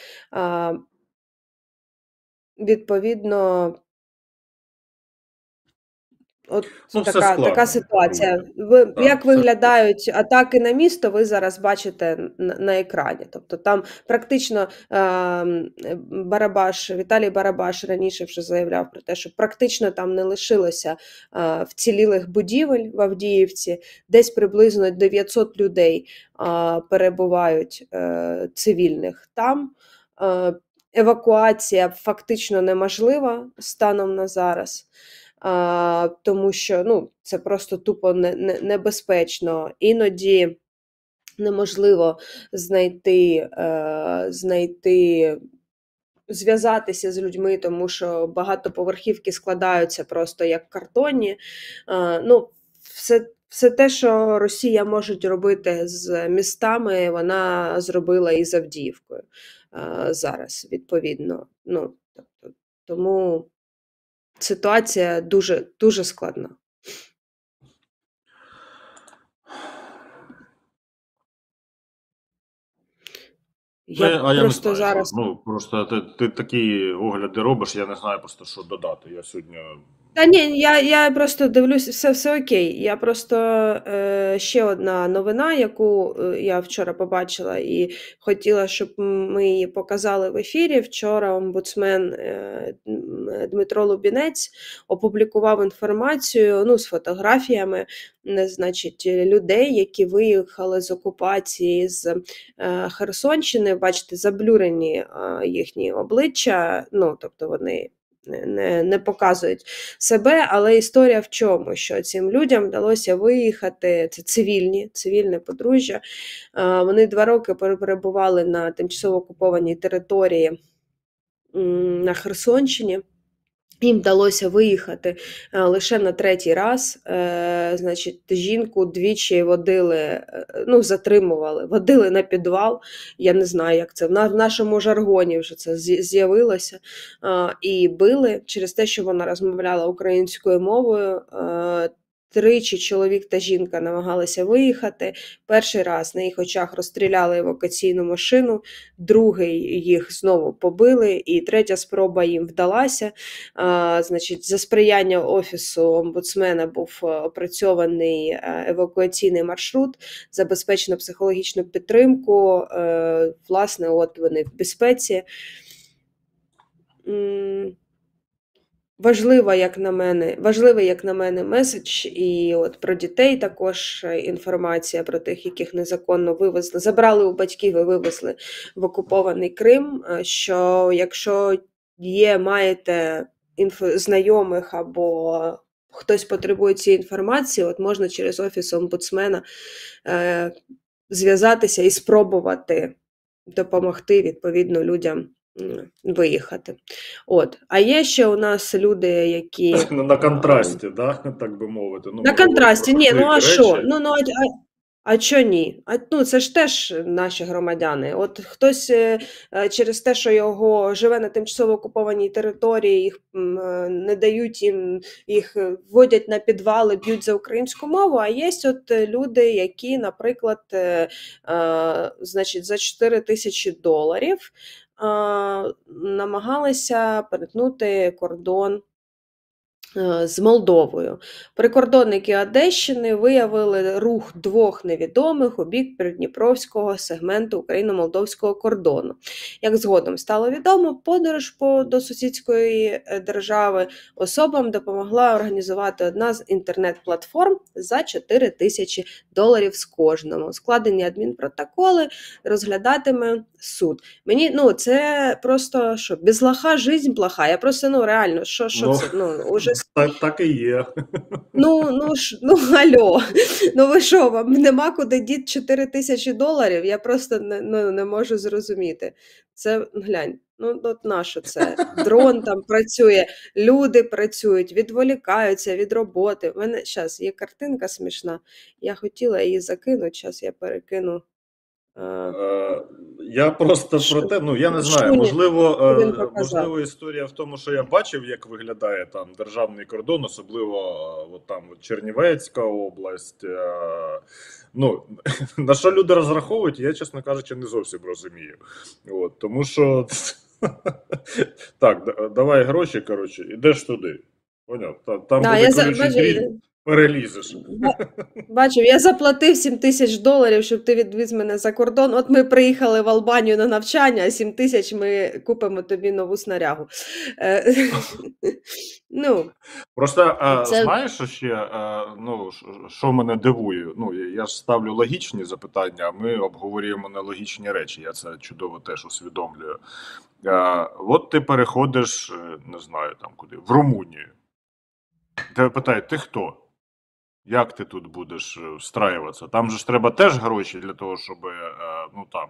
Speaker 1: Відповідно, От
Speaker 2: Ну,
Speaker 1: така, така ситуація. Ви,
Speaker 2: Так,
Speaker 1: як
Speaker 2: все
Speaker 1: виглядають атаки на місто, ви зараз бачите на, на екрані. Тобто там практично е, Барабаш, Віталій Барабаш раніше вже заявляв про те, що практично там не лишилося е, вцілілих будівель в Авдіївці, десь приблизно 900 людей е, перебувають е, цивільних там. Е, евакуація фактично неможлива станом на зараз а, тому що ну, це просто тупо не, не, небезпечно. Іноді неможливо знайти, е, знайти. Зв'язатися з людьми, тому що багатоповерхівки складаються просто як картонні. Е, ну, все, все те, що Росія може робити з містами, вона зробила і з Авдіївкою е, зараз, відповідно. Ну, тобто, тому ситуація дуже, дуже складна. Я не,
Speaker 2: а я
Speaker 1: просто
Speaker 2: не знаю,
Speaker 1: зараз.
Speaker 2: ну просто ти, ти такі огляди робиш, я не знаю просто що додати. Я сьогодні
Speaker 1: Та ні, я, я просто дивлюсь, все, все окей. Я просто е, ще одна новина, яку е, я вчора побачила і хотіла, щоб ми її показали в ефірі. Вчора омбудсмен е, Дмитро Лубінець опублікував інформацію ну, з фотографіями, значить, людей, які виїхали з окупації з е, Херсонщини. Бачите, заблюрені е, їхні обличчя, ну тобто вони. Не, не, показують себе, але історія в чому? Що цим людям вдалося виїхати, це цивільні, цивільне подружжя. Е, Вони два роки перебували на тимчасово окупованій території на Херсонщині. Їм вдалося виїхати е, лише на третій раз. Е, Значить, жінку двічі водили, е, ну, затримували, водили на підвал. Я не знаю, як це в нашому жаргоні вже це з'явилося. І били через те, що вона розмовляла українською мовою. Тричі чоловік та жінка намагалися виїхати. Перший раз на їх очах розстріляли евакуаційну машину, другий їх знову побили, і третя спроба їм вдалася. А, Значить, за сприяння офісу омбудсмена був е, опрацьований е, евакуаційний маршрут, забезпечено психологічну підтримку. е, Власне, от вони в безпеці. Важлива, як на мене, важливий, як на мене, меседж, і от про дітей також е, інформація про тих, яких незаконно вивезли, забрали у батьків і вивезли в окупований Крим. е, Що якщо є, маєте інф... знайомих або хтось потребує цієї інформації, от можна через офіс омбудсмена е, зв'язатися і спробувати допомогти відповідно людям виїхати. От. А є ще у нас люди, які
Speaker 2: на контрасті, да? так би мовити. Ну,
Speaker 1: на контрасті, ні, ну а що? Ну, ну, а, а, а що ні? А, ну, це ж теж наші громадяни. От хтось е, е, через те, що його живе на тимчасово окупованій території, їх е, не дають їм, їх вводять на підвали, б'ють за українську мову. А є от люди, які, наприклад, значить, за 4 тисячі доларів намагалися перетнути кордон е, з Молдовою. Прикордонники Одещини виявили рух двох невідомих у бік придніпровського сегменту україно-молдовського кордону. Як згодом стало відомо, подорож по до сусідської е, держави особам допомогла організувати одна з інтернет-платформ за 4 тисячі доларів з кожному. Складені адмінпротоколи розглядатиме суд. Мені ну це просто що без лоха жизнь плоха. Я просто ну реально, що, що
Speaker 2: Ну,
Speaker 1: це? Ну уже
Speaker 2: Так, так і є.
Speaker 1: Ну, ну, ж, ну, алло, ну ви що, вам нема куди діти 4 тисячі доларів? Я просто не, ну, не можу зрозуміти. Це глянь, ну от на що це? Дрон там працює, люди працюють, відволікаються від роботи. У мене зараз є картинка смішна. Я хотіла її закинути, зараз я перекину. Е,
Speaker 2: Я просто
Speaker 1: Що?
Speaker 2: про те, ну я не знаю, можливо,
Speaker 1: що він
Speaker 2: е, можливо, історія в тому, що я бачив, як виглядає там державний кордон, особливо е, от там от Чернівецька область. Ну на що люди розраховують, я, чесно кажучи, не зовсім розумію. От, тому що так, давай гроші, коротше, ідеш туди. Поняв? Там
Speaker 1: да,
Speaker 2: буде
Speaker 1: бачу,
Speaker 2: дріт, перелізеш.
Speaker 1: Бачив, я заплатив 7 тисяч доларів, щоб ти відвіз мене за кордон. От ми приїхали в Албанію на навчання, а 7 тисяч ми купимо тобі нову снарягу. Е, Ну,
Speaker 2: Просто е,
Speaker 1: Це-
Speaker 2: знаєш, що ще е, ну що мене дивує? Ну я я ж ставлю логічні запитання, а ми обговорюємо нелогічні речі. Я це чудово теж усвідомлюю. От ти переходиш, не знаю там куди, в Румунію. Тебе питають, ти хто? Як ти тут будеш е, встраюватися? Там же ж треба теж гроші для того, щоб е, ну там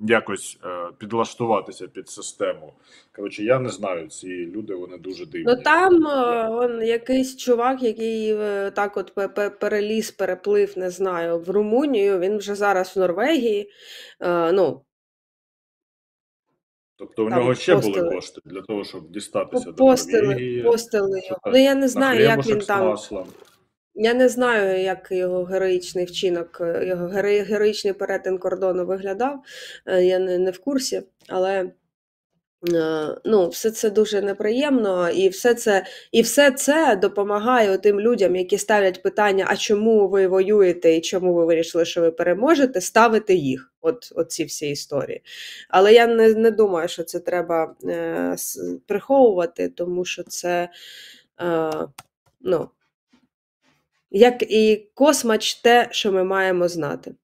Speaker 2: якось е, підлаштуватися під систему. Коротше, я не знаю, ці люди вони дуже дивні.
Speaker 1: ну там он, якийсь чувак, який так от пе- пе- переліз, переплив, не знаю, в Румунію, він вже зараз в Норвегії. Ну,
Speaker 2: Тобто у
Speaker 1: Там
Speaker 2: нього ще були кошти для того, щоб дістатися до
Speaker 1: постили,
Speaker 2: Норвегії,
Speaker 1: постили його. Ну, я не знаю, як він там.
Speaker 2: маслом.
Speaker 1: Я не знаю, як його героїчний вчинок, е, його героїчний перетин кордону виглядав. Е, Я не, не в курсі, але е, ну, все це дуже неприємно, і все це, і все це допомагає тим людям, які ставлять питання, а чому ви воюєте і чому ви вирішили, що ви переможете, ставити їх. От, от ці всі історії. Але я не, не думаю, що це треба е, приховувати, тому що це. Е, ну, як і космач те, що ми маємо знати.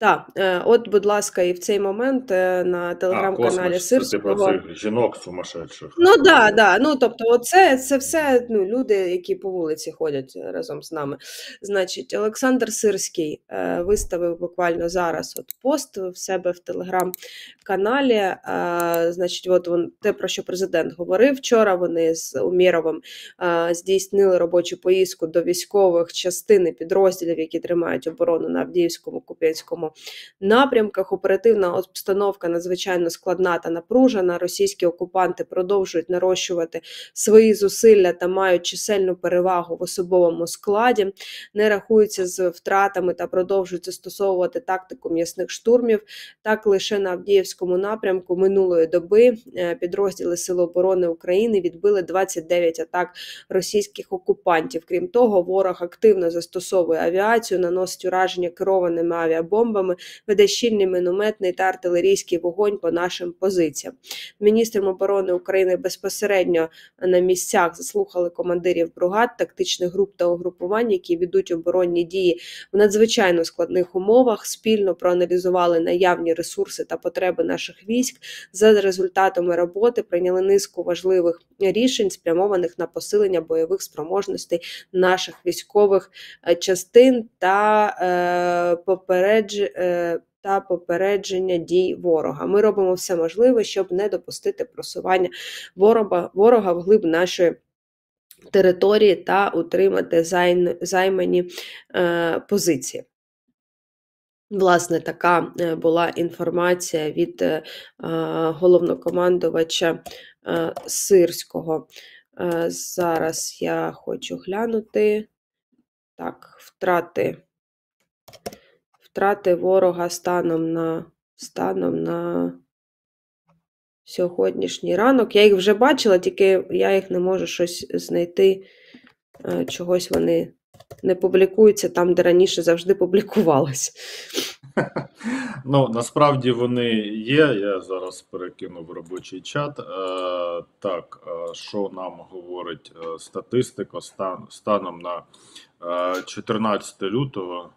Speaker 1: Так, е, от, будь ласка, і в цей момент е, на телеграм-каналі
Speaker 2: космос, це типу жінок сумасшедших.
Speaker 1: Ну да, да. Ну тобто, оце це все ну, люди, які по вулиці ходять разом з нами. Значить, Олександр Сирський е, виставив буквально зараз от пост в себе в телеграм-каналі. Значить, от він, те, про що президент говорив вчора. Вони з Умєровим е, здійснили робочу поїздку до військових частин і підрозділів, які тримають оборону на Авдіївському Куп'янському напрямках. Оперативна обстановка надзвичайно складна та напружена. Російські окупанти продовжують нарощувати свої зусилля та мають чисельну перевагу в особовому складі, не рахуються з втратами та продовжують застосовувати тактику м'ясних штурмів. Так лише на Авдіївському напрямку минулої доби е, підрозділи Сил оборони України відбили 29 атак російських окупантів. Крім того, ворог активно застосовує авіацію, наносить ураження керованими авіабомбами, веде щільний мінометний та артилерійський вогонь по нашим позиціям. Міністром оборони України безпосередньо на місцях заслухали командирів бригад, тактичних груп та угрупувань, які ведуть оборонні дії в надзвичайно складних умовах. Спільно проаналізували наявні ресурси та потреби наших військ. За результатами роботи прийняли низку важливих рішень, спрямованих на посилення бойових спроможностей наших військових е, частин та е, попередж. Е, та попередження дій ворога. Ми робимо все можливе, щоб не допустити просування ворога, ворога вглиб нашої території та утримати займані е, позиції. Власне, така е, була інформація від головнокомандувача Сирського. Зараз я хочу глянути. Так, втрати. Втрати ворога станом на, станом на сьогоднішній ранок. Я їх вже бачила, тільки я їх не можу щось знайти. е, Чогось вони не публікуються там, де раніше завжди публікувалось.
Speaker 2: Ну, насправді вони є. Я зараз перекину в робочий чат. Е, так, е, що нам говорить статистика стан, станом на е, 14 лютого.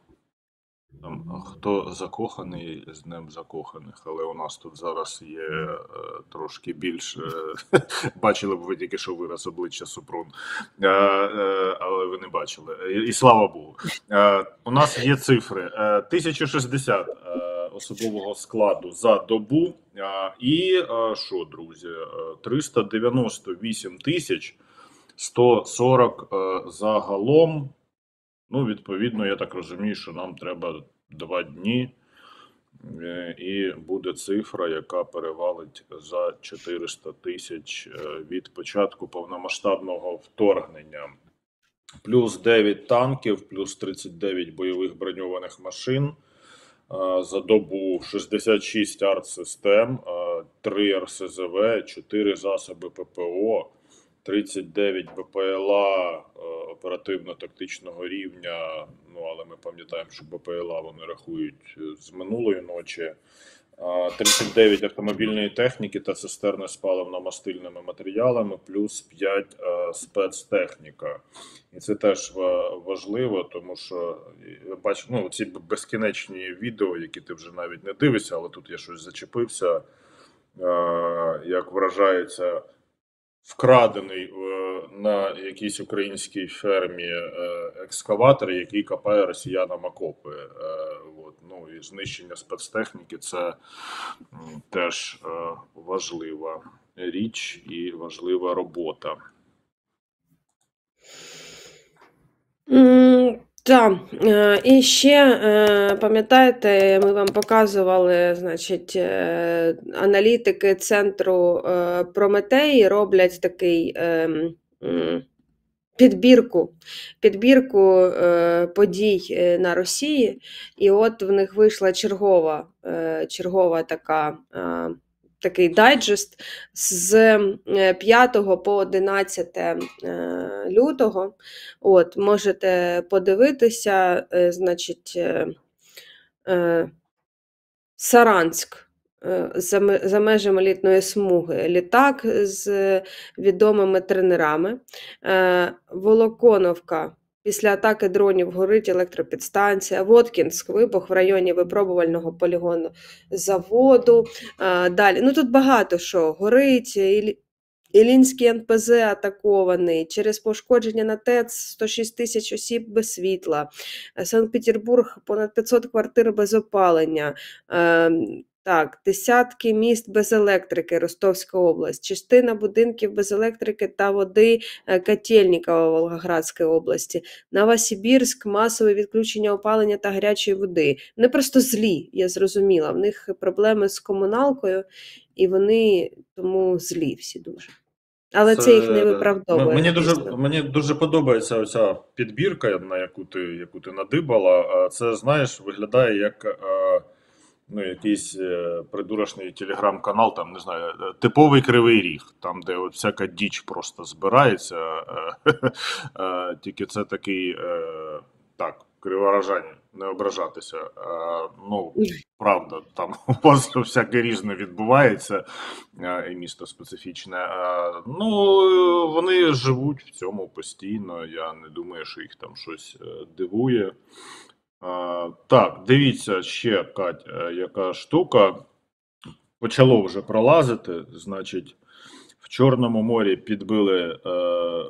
Speaker 2: Там, хто закоханий, з ним закоханих, але у нас тут зараз є е, трошки більше. Бачили б ви тільки що вираз обличчя Супрун, е, е, але ви не бачили. І, і слава Богу. Е, у нас є цифри: е, 1060 е, особового складу за добу. Е, і е, що, друзі, е, 398 тисяч 140 е, загалом. Ну, відповідно, я так розумію, що нам треба два дні, е, і буде цифра, яка перевалить за 400 тисяч е, від початку повномасштабного вторгнення. Плюс 9 танків, плюс 39 бойових броньованих машин. е, За добу 66 артсистем, 3 РСЗВ, 4 засоби ППО, 39 БПЛА е, оперативно-тактичного рівня. Ну, але ми пам'ятаємо, що БПЛА вони рахують е, з минулої ночі. Е, 39 автомобільної техніки та цистерни з паливно-мастильними матеріалами, плюс 5 е, спецтехніка. І це теж важливо, тому що бачу ну, ці безкінечні відео, які ти вже навіть не дивишся, але тут я щось зачепився, як вражається вкрадений е, на якійсь українській фермі е, екскаватор, який копає росіянам окопи. Е, ну і знищення спецтехніки це теж важлива річ і важлива робота.
Speaker 1: Так, е, і ще е, пам'ятаєте, ми вам показували, значить, е, аналітики центру Прометей роблять такий підбірку, підбірку подій на Росії, і от в них вийшла чергова, чергова така. Е, Такий дайджест з е, 5 по 11 е, лютого. От, можете подивитися, е, значить, е, е, Саранськ. е, За, межами літної смуги літак з відомими тренерами, е, Волоконовка Після атаки дронів горить електропідстанція, Воткінськ, вибух в районі випробувального полігону заводу. Далі, ну тут багато що горить. Ілінський НПЗ атакований, через пошкодження на ТЕЦ 106 тисяч осіб без світла, Санкт-Петербург понад 500 квартир без опалення. Е, так, десятки міст без електрики, Ростовська область, частина будинків без електрики та води е, Котельнікова Волгоградської області, Новосибірськ, масове відключення опалення та гарячої води. Вони просто злі, я зрозуміла. В них проблеми з комуналкою, і вони тому злі всі дуже. Але це, їх не виправдовує.
Speaker 2: Мені дуже, мені дуже подобається оця підбірка, на яку ти, яку ти надибала. А Це, знаєш, виглядає як е, ну, якийсь е, придурочний телеграм-канал, там, не знаю, е, типовий кривий ріг, там, де от всяка діч просто збирається. е, Тільки це такий, так, криворожання, не ображатися. Ну, правда, там у вас всяке різне відбувається, і місто специфічне. Ну, вони живуть в цьому постійно. Я не думаю, що їх там щось дивує. Так, дивіться ще, Кать, е, яка штука. Почало вже пролазити. Значить, в Чорному морі підбили е,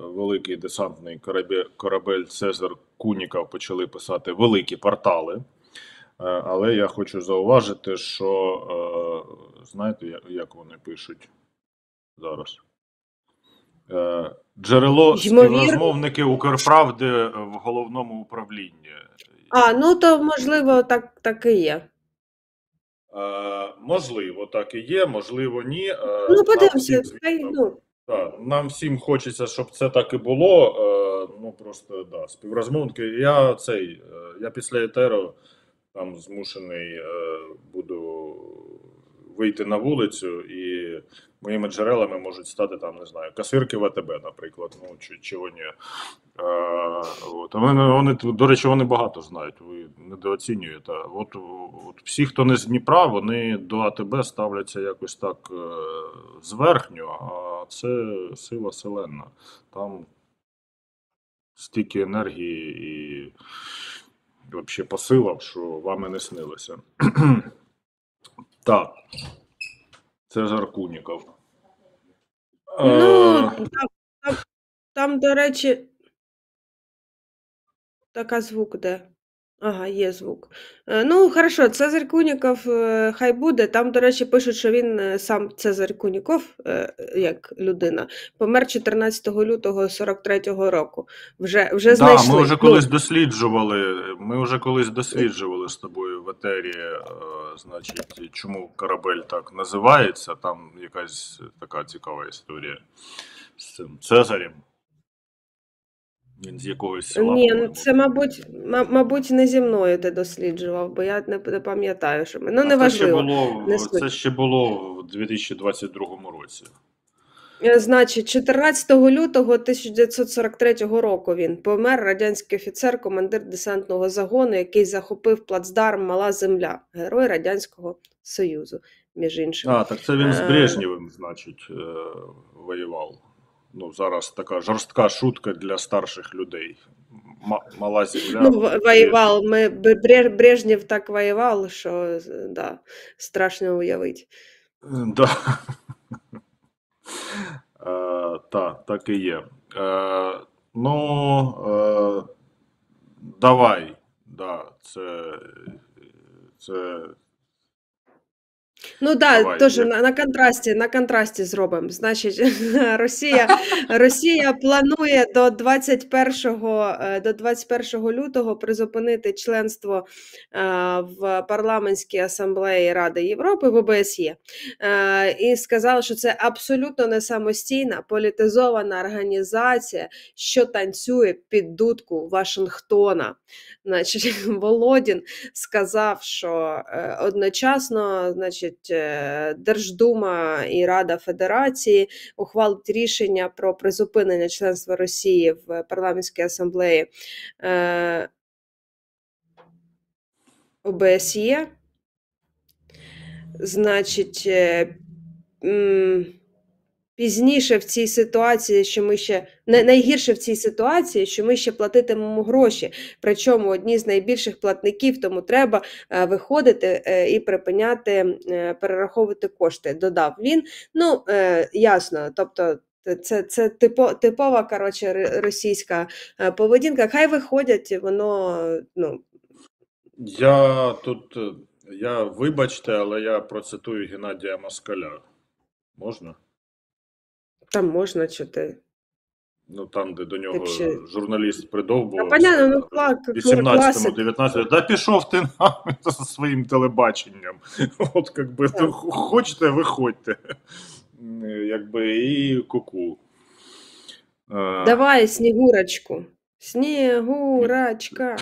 Speaker 2: великий десантний корабель, корабель Цезар Куніков, почали писати великі портали. Е, Але я хочу зауважити, що е, знаєте, як вони пишуть зараз? Е, Джерело співрозмовники Укрправди в головному управлінні.
Speaker 1: А, ну то можливо, так, так і є.
Speaker 2: Е, можливо, так і є, можливо, ні. Е,
Speaker 1: Ну,
Speaker 2: нам
Speaker 1: подивимося,
Speaker 2: всім,
Speaker 1: хай,
Speaker 2: звісно,
Speaker 1: ну,
Speaker 2: нам всім хочеться, щоб це так і було. Е, ну просто да, співрозмовники. Я цей, е, я після етеру там змушений е, буду вийти на вулицю, і моїми джерелами можуть стати там, не знаю, касирки ВТБ, наприклад. Ну чи чого ні. Е, от. Вони, вони, до речі, вони багато знають. Ви недооцінюєте. От, от всі, хто не з Дніпра, вони до АТБ ставляться якось так е, зверхньо, а це сила селена. Там стільки енергії і взагалі посилав, що вам і не снилося. Так. Це Жаркуніков.
Speaker 1: ну
Speaker 2: Е,
Speaker 1: там, там, там, до речі, така звук де. Ага, є звук. Е, Ну, хорошо, Цезарь Куніков е, хай буде. Там, до речі, пишуть, що він е, сам Цезарь Куніков, е, як людина, помер 14 лютого 43-го року. Вже, вже
Speaker 2: Да,
Speaker 1: знайшли.
Speaker 2: ми вже
Speaker 1: Ну,
Speaker 2: колись досліджували. Ми вже колись досліджували з тобою в етері, е, значить, чому корабель так називається. Там якась така цікава історія з цим Цезарем. Він з якогось села.
Speaker 1: Ні, ну це, мабуть, ма- мабуть, не зі мною ти досліджував, бо я не, не пам'ятаю, що ми. Ну,
Speaker 2: А це ще було,
Speaker 1: не
Speaker 2: це ще було в 2022 році.
Speaker 1: Е, Значить, 14 лютого 1943 року він помер радянський офіцер, командир десантного загону, який захопив плацдарм Мала Земля, герой Радянського Союзу, між іншим.
Speaker 2: А, так це він з
Speaker 1: Е.
Speaker 2: Брежнєвим, значить, е, воював. Ну, зараз така жорстка шутка для старших людей. Мала земля.
Speaker 1: Ну, воював. Ми, Бре- Брежнєв так воював, що да, страшно уявити.
Speaker 2: Да. Е, так, так і є. Е, ну, е, давай. Да, це, це
Speaker 1: Ну да,
Speaker 2: Давай,
Speaker 1: теж
Speaker 2: як-
Speaker 1: на, на контрасті, на контрасті зробимо. Значить, Росія, Росія планує до 21, е, до 21 лютого призупинити членство е, в парламентській асамблеї Ради Європи в ОБСЄ. Е, І сказали, що це абсолютно не самостійна політизована організація, що танцює під дудку Вашингтона. Значить, Володін сказав, що одночасно, значить, е, Держдума і Рада Федерації ухвалить рішення про призупинення членства Росії в парламентській асамблеї е, ОБСЄ. Значить, е, пізніше в цій ситуації, що ми ще най- найгірше в цій ситуації, що ми ще платитимемо гроші. Причому одні з найбільших платників, тому треба е, виходити е, і припиняти е, перераховувати кошти. Додав він. Ну ясно, тобто. Це, це типо, типова коротше, російська поведінка. Хай виходять, воно ну,
Speaker 2: Я тут, я вибачте, але я процитую Геннадія Москаля. Можна?
Speaker 1: Там можна чути.
Speaker 2: Ну там, де до нього
Speaker 1: Вообще.
Speaker 2: журналіст придовбував.
Speaker 1: понятно, ну клак,
Speaker 2: 18-му, 19-му, да пішов ти зі своїм телебаченням. От якби ну, хочете, виходьте. Якби і куку.
Speaker 1: Давай снігурочку. Снігурочка.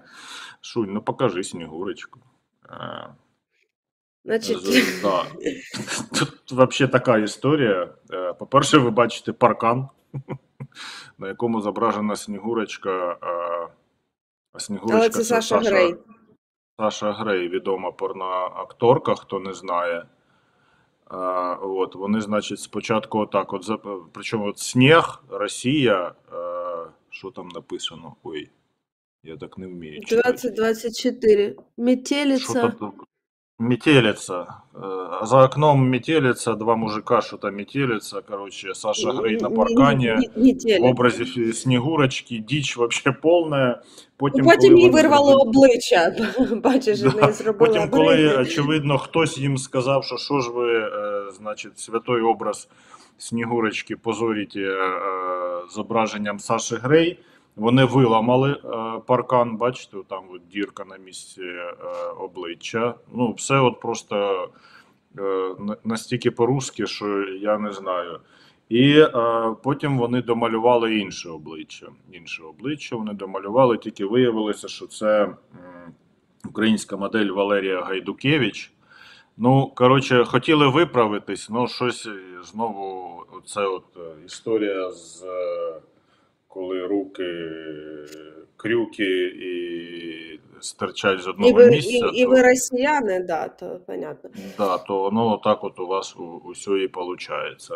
Speaker 2: Шунь, ну покажи Снігурочку.
Speaker 1: Значить,
Speaker 2: да. Тут взагалі така історія. Е, По-перше, ви бачите паркан, на якому зображена Снігурочка. А Снігурочка
Speaker 1: але це Саша Грей.
Speaker 2: Саша Грей, відома порноакторка, хто не знає. А, от, вони, значить, спочатку отак, от, причому от сніг, Росія, е, що там написано? Ой, я так не вмію. читати.
Speaker 1: 2024.
Speaker 2: Що
Speaker 1: Метелиця.
Speaker 2: Метелица. Э, За окном метелица, два мужика что-то метелица. Короче, Саша Грей на паркане. В образі Снігурочки, діч вообще повна. Потім,
Speaker 1: Потім їй вирвало
Speaker 2: зробили-
Speaker 1: обличчя. Бачиш,
Speaker 2: Да.
Speaker 1: в неї зробила
Speaker 2: Потім, коли, очевидно, хтось їм сказав, що що ж ви, е, значить, святой образ Снігурочки позорите е, зображенням Саші Грей, вони виламали е, паркан, бачите, там от дірка на місці е, обличчя. Ну, все от просто е, настільки по-русски, що я не знаю. І потім вони домалювали інше обличчя. Інше обличчя вони домалювали, тільки виявилося, що це українська модель Валерія Гайдукевич. Ну, коротше, хотіли виправитись, ну щось знову це от історія з коли руки крюки і стирчать з одного І
Speaker 1: ви,
Speaker 2: місця.
Speaker 1: і, і
Speaker 2: то-
Speaker 1: ви росіяни, да, то понятно.
Speaker 2: Да, то воно отак от у вас у, усьо і виходить.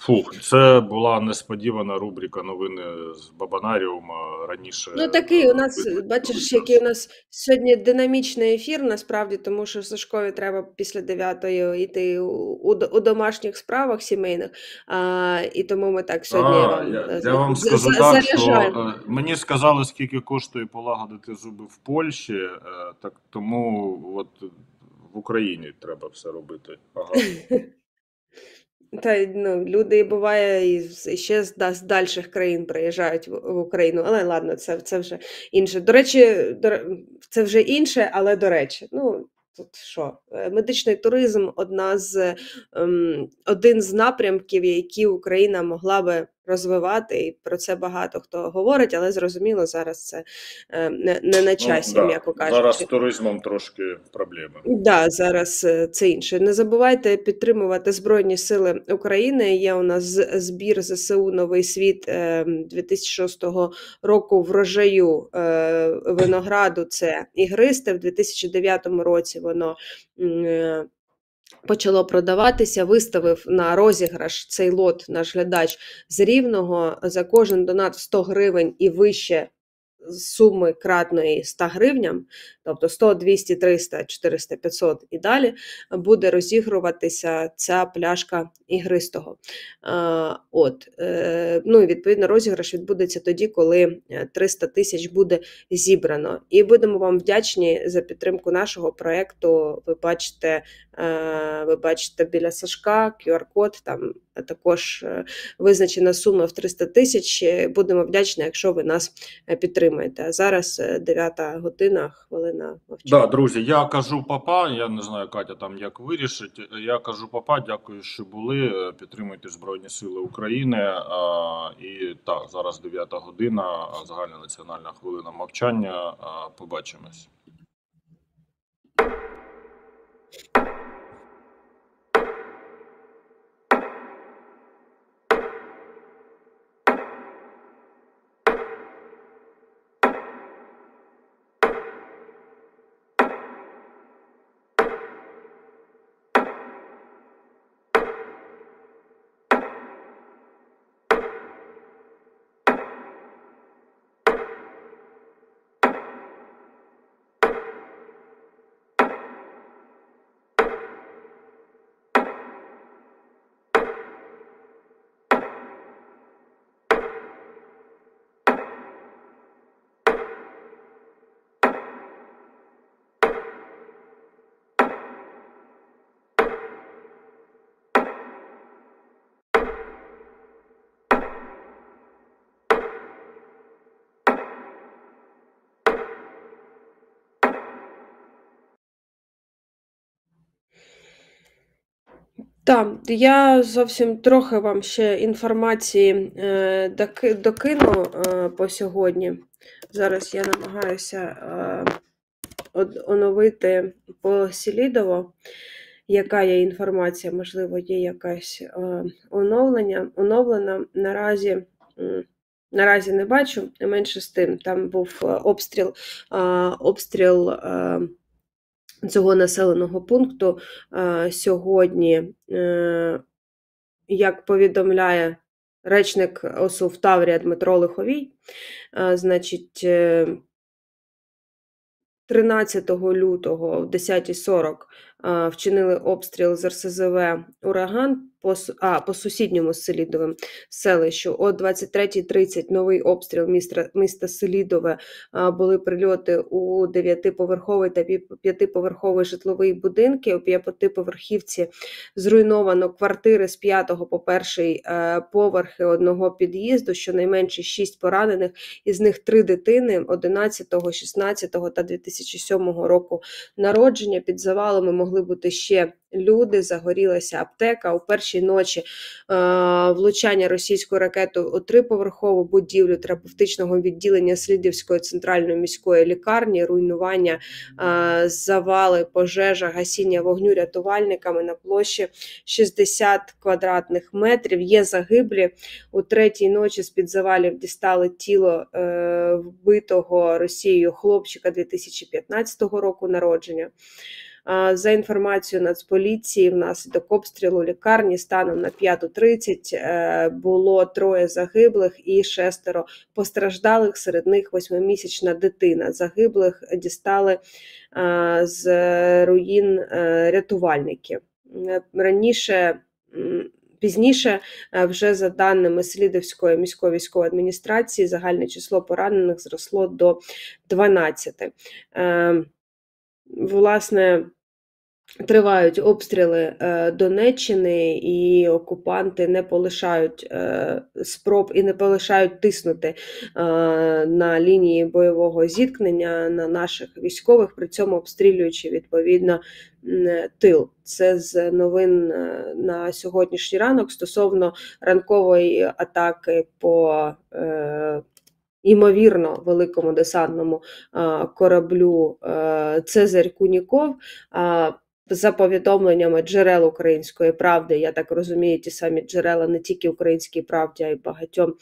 Speaker 2: Фух, це була несподівана рубрика новини з Бабанаріума раніше.
Speaker 1: Ну такий у нас, бачиш, який у нас сьогодні динамічний ефір, насправді, тому що Сашкові треба після дев'ятої йти у, у, домашніх справах сімейних. А, і тому ми так сьогодні
Speaker 2: А,
Speaker 1: вам,
Speaker 2: я, я вам скажу так, що е, мені сказали, скільки коштує полагодити зуби в Польщі, е, так тому от в Україні треба все робити. Ага.
Speaker 1: Та ну, люди буває і ще з, да, з дальших країн приїжджають в, в Україну, але ладно, це, це вже інше. До речі, до, це вже інше, але до речі, ну тут що? Е, Медичний туризм одна з ем, один з напрямків, які Україна могла би розвивати, і про це багато хто говорить, але зрозуміло, зараз це е, не, не на часі,
Speaker 2: Ну, да,
Speaker 1: м'яко кажучи.
Speaker 2: Зараз з туризмом трошки проблеми.
Speaker 1: Да, зараз е, це інше. Не забувайте підтримувати Збройні Сили України. Є у нас збір ЗСУ Новий світ е, 2006 року врожаю е, винограду. Це ігристе. В 2009 році воно е, почало продаватися. Виставив на розіграш цей лот наш глядач з рівного за кожен донат в 100 гривень і вище суми кратної 100 гривням, тобто 100, 200, 300, 400, 500 і далі, буде розігруватися ця пляшка ігристого. Е, От, е, ну і відповідно розіграш відбудеться тоді, коли е, 300 тисяч буде зібрано. І будемо вам вдячні за підтримку нашого проекту. Ви бачите, е, ви бачите біля Сашка QR-код, там також е, визначена сума в 300 тисяч. Е, Будемо вдячні, якщо ви нас е, підтримуєте. А зараз 9 година, хвилина мовчання.
Speaker 2: Да, друзі, я кажу папа. Я не знаю, Катя там як вирішить. Я кажу папа, дякую, що були. Е, Підтримуйте Збройні Сили України. І так, зараз 9 година, загальна національна хвилина мовчання. Побачимось.
Speaker 1: Так, я зовсім трохи вам ще інформації е, доки- докину е, по сьогодні. Зараз я намагаюся е, оновити по Селідово, яка є інформація, можливо, є якась оновлення. Оновлена наразі. Наразі не бачу, не менше з тим. Там був обстріл, обстріл цього населеного пункту е, сьогодні, е, як повідомляє речник ОСУ в Таврія Дмитро Лиховій, е, значить, е, 13 лютого в 10.40 е, вчинили обстріл з РСЗВ «Ураган» по, а, по сусідньому Селідовим селищу. О 23.30 новий обстріл міста, міста Селідове а, були прильоти у дев'ятиповерховий та пі- п'ятиповерховий житловий будинки. У п'ятиповерхівці зруйновано квартири з п'ятого по перший е, поверхи одного під'їзду, щонайменше шість поранених, із них три дитини 11, 16 та 2007 року народження. Під завалами могли бути ще люди, загорілася аптека. У першій ночі е, влучання російської ракети у триповерхову будівлю терапевтичного відділення Слідівської центральної міської лікарні, руйнування, е, завали, пожежа, гасіння вогню рятувальниками на площі 60 квадратних метрів. Є загиблі. У третій ночі з-під завалів дістали тіло е, вбитого Росією хлопчика 2015 року народження. За інформацією Нацполіції, внаслідок обстрілу лікарні станом на 5.30 е, було троє загиблих і шестеро постраждалих. Серед них восьмимісячна дитина. Загиблих дістали з руїн е, рятувальники. Е, Раніше Пізніше, вже за даними Слідовської міської військової адміністрації, загальне число поранених зросло до 12. Е, Власне, тривають обстріли е, Донеччини, і окупанти не полишають е, спроб і не полишають тиснути е, на лінії бойового зіткнення на наших військових, при цьому обстрілюючи відповідно тил. Це з новин на сьогоднішній ранок стосовно ранкової атаки по імовірно великому десантному кораблю Цезарь Куніков. За повідомленнями джерел української правди, я так розумію, ті самі джерела не тільки українській правді, а й багатьом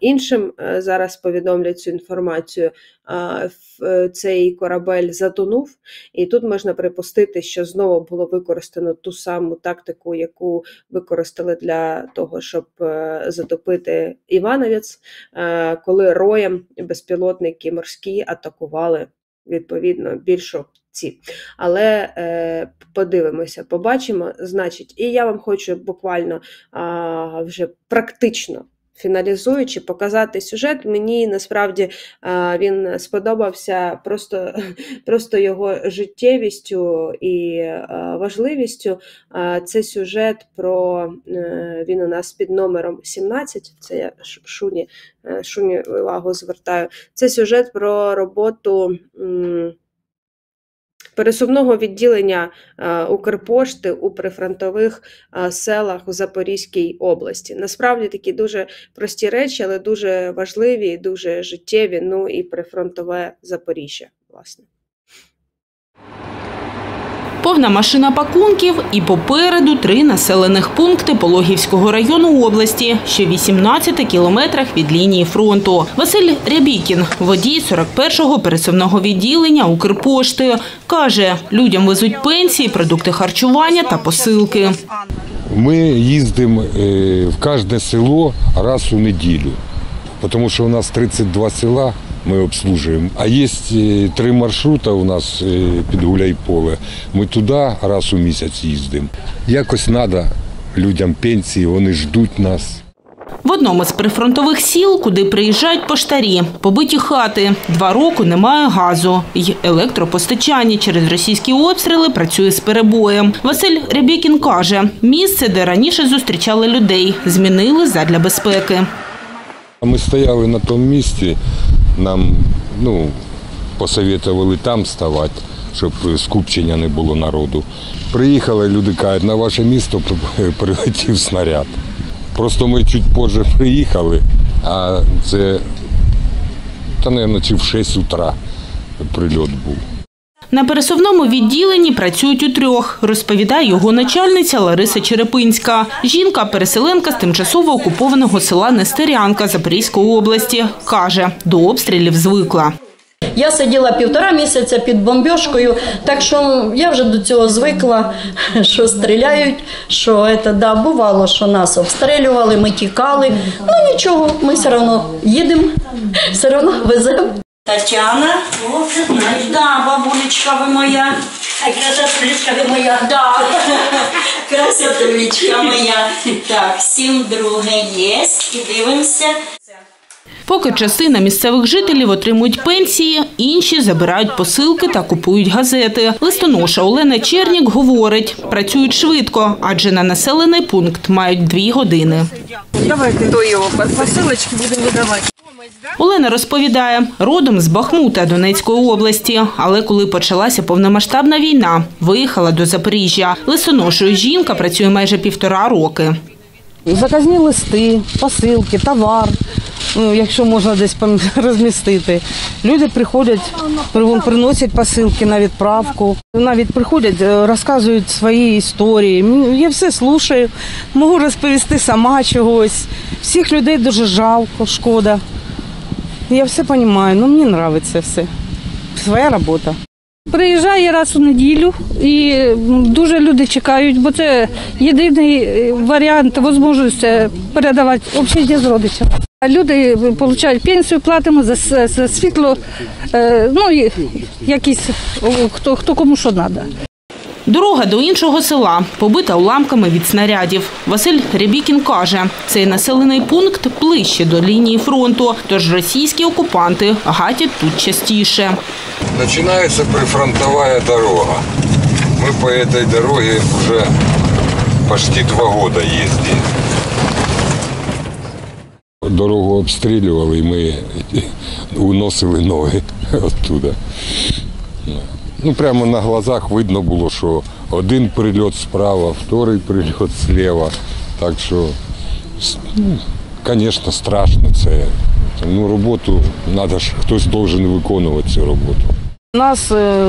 Speaker 1: іншим е, зараз повідомлять цю інформацію. Е, Цей корабель затонув, і тут можна припустити, що знову було використано ту саму тактику, яку використали для того, щоб е, затопити Івановець, коли роєм безпілотники морські атакували відповідно більш ці. Але е, подивимося, побачимо. Значить, і я вам хочу буквально а, вже практично. Фіналізуючи, показати сюжет, мені насправді він сподобався просто, просто його життєвістю і важливістю. Це сюжет про е, він у нас під номером 17. Це я шуні, е, шуні увагу звертаю. Це сюжет про роботу. Пересувного відділення е, Укрпошти у прифронтових е, селах у Запорізькій області. Насправді такі дуже прості речі, але дуже важливі, дуже життєві. Ну і прифронтове Запоріжжя, власне.
Speaker 4: Повна машина пакунків і попереду три населених пункти Пологівського району області, що в 18 кілометрах від лінії фронту. Василь Рябікін, водій 41-го пересувного відділення Укрпошти, каже, людям везуть пенсії, продукти харчування та посилки.
Speaker 5: Ми їздимо е, в кожне село раз у неділю, тому що у нас 32 села ми обслужуємо. А є е, три маршрути у нас е, під Гуляйполе. Ми туди раз у місяць їздимо. Якось треба людям пенсії, вони ждуть нас.
Speaker 4: В одному з прифронтових сіл, куди приїжджають поштарі, побиті хати. Два роки немає газу. й електропостачання через російські обстріли працює з перебоєм. Василь Рябікін каже, місце, де раніше зустрічали людей, змінили задля безпеки.
Speaker 5: Ми стояли на тому місці, нам ну, посоветували там ставати. щоб скупчення не було народу. Приїхали, люди кажуть, на ваше місто прилетів снаряд. Просто ми чуть позже приїхали, а це, та, мабуть, в 6 утра прильот був.
Speaker 4: На пересувному відділенні працюють у трьох, розповідає його начальниця Лариса Черепинська. Жінка – переселенка з тимчасово окупованого села Нестерянка Запорізької області. Каже, до обстрілів звикла.
Speaker 6: Я сиділа півтора місяця під бомбьошкою, так що я вже до цього звикла, що стріляють, що це, да, бувало, що нас обстрілювали, ми тікали. Ну нічого, ми все одно їдемо, все одно веземо.
Speaker 7: Тетяна, о, ти знаєш, да, бабулечка ви моя. А красотулечка ви моя, да. Красотулечка моя. Так, сім друге є. І дивимося.
Speaker 4: Поки частина місцевих жителів отримують пенсії, інші забирають посилки та купують газети. Листоноша Олена Чернік говорить, працюють швидко, адже на населений пункт мають дві години.
Speaker 8: Давайте до його посилочки будемо видавати.
Speaker 4: Олена розповідає, родом з Бахмута Донецької області, але коли почалася повномасштабна війна, виїхала до Запоріжжя. Листоношою жінка працює майже півтора роки.
Speaker 8: Заказні листи, посилки, товар, ну, якщо можна десь розмістити. Люди приходять, при- приносять посилки на відправку. Навіть приходять, е, розказують свої історії. Я все слушаю, можу розповісти сама чогось. Всіх людей дуже жалко, шкода. Я все розумію, ну мені подобається все. Своя робота.
Speaker 9: Приїжджає раз у неділю і дуже люди чекають, бо це єдиний е, варіант можливості передавати общежиття з родичам. А Люди отримують пенсію, платимо за, світло, е, ну і якісь хто, хто кому що треба.
Speaker 4: Дорога до іншого села побита уламками від снарядів. Василь Рябікін каже, цей населений пункт ближче до лінії фронту, тож російські окупанти гатять тут частіше.
Speaker 5: Начинается прифронтовая дорога. Мы по этой дороге уже почти два года ездим. Дорогу обстрілювали і ми уносили ноги оттуда. Ну, прямо на глазах видно було, що один прильот справа, вторий прильот зліва. Так що, ну, звісно, страшно це. Ну, роботу треба ж, хтось має виконувати цю роботу.
Speaker 8: Нас е,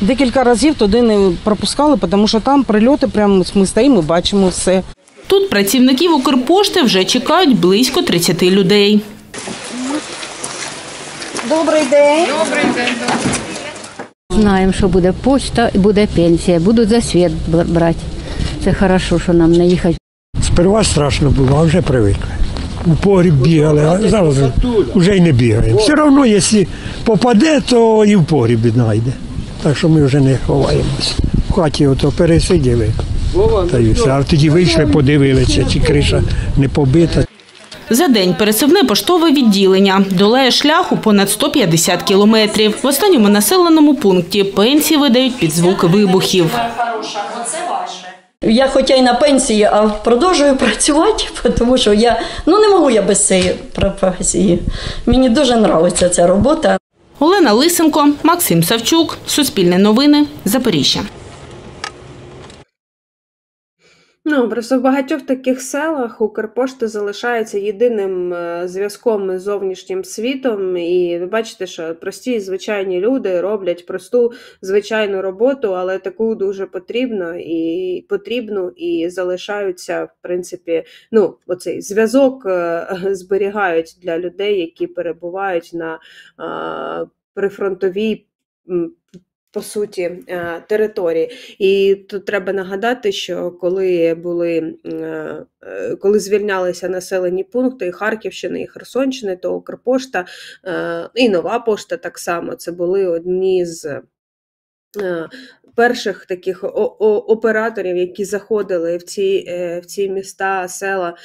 Speaker 8: декілька разів туди не пропускали, тому що там прильоти, прямо ми стоїмо, бачимо все.
Speaker 4: Тут працівників Укрпошти вже чекають близько 30 людей.
Speaker 10: Знаємо, що буде почта і буде пенсія. Будуть за світ брати. Це хорошо, що нам не їхати.
Speaker 11: Сперва страшно було, а вже привикли. У погріб бігали, а зараз вже й не бігаємо. Все одно, якщо попаде, то і в погрібі знайде. Так що ми вже не ховаємося. В хаті ото пересиділи. Та й все. А тоді вийшли, подивилися, чи криша не побита.
Speaker 4: За день пересувне поштове відділення долає шляху понад 150 кілометрів. В останньому населеному пункті пенсії видають під звуки вибухів.
Speaker 6: Я хоча й на пенсії, а продовжую працювати, тому що я ну не можу я без цієї професії. Мені дуже подобається ця робота.
Speaker 4: Олена Лисенко, Максим Савчук, Суспільне новини, Запоріжжя.
Speaker 1: Ну, просто в багатьох таких селах Укрпошта залишається єдиним е, зв'язком із зовнішнім світом, і ви бачите, що прості звичайні люди роблять просту звичайну роботу, але таку дуже потрібно і потрібну, і залишаються, в принципі, ну, оцей зв'язок е, зберігають для людей, які перебувають на прифронтовій. По суті, е, території, і тут треба нагадати, що коли були е, е, коли звільнялися населені пункти і Харківщини, і Херсонщини, то Укрпошта і Нова пошта так само це були одні з перших таких операторів, які заходили в ці, е, в ці міста, села,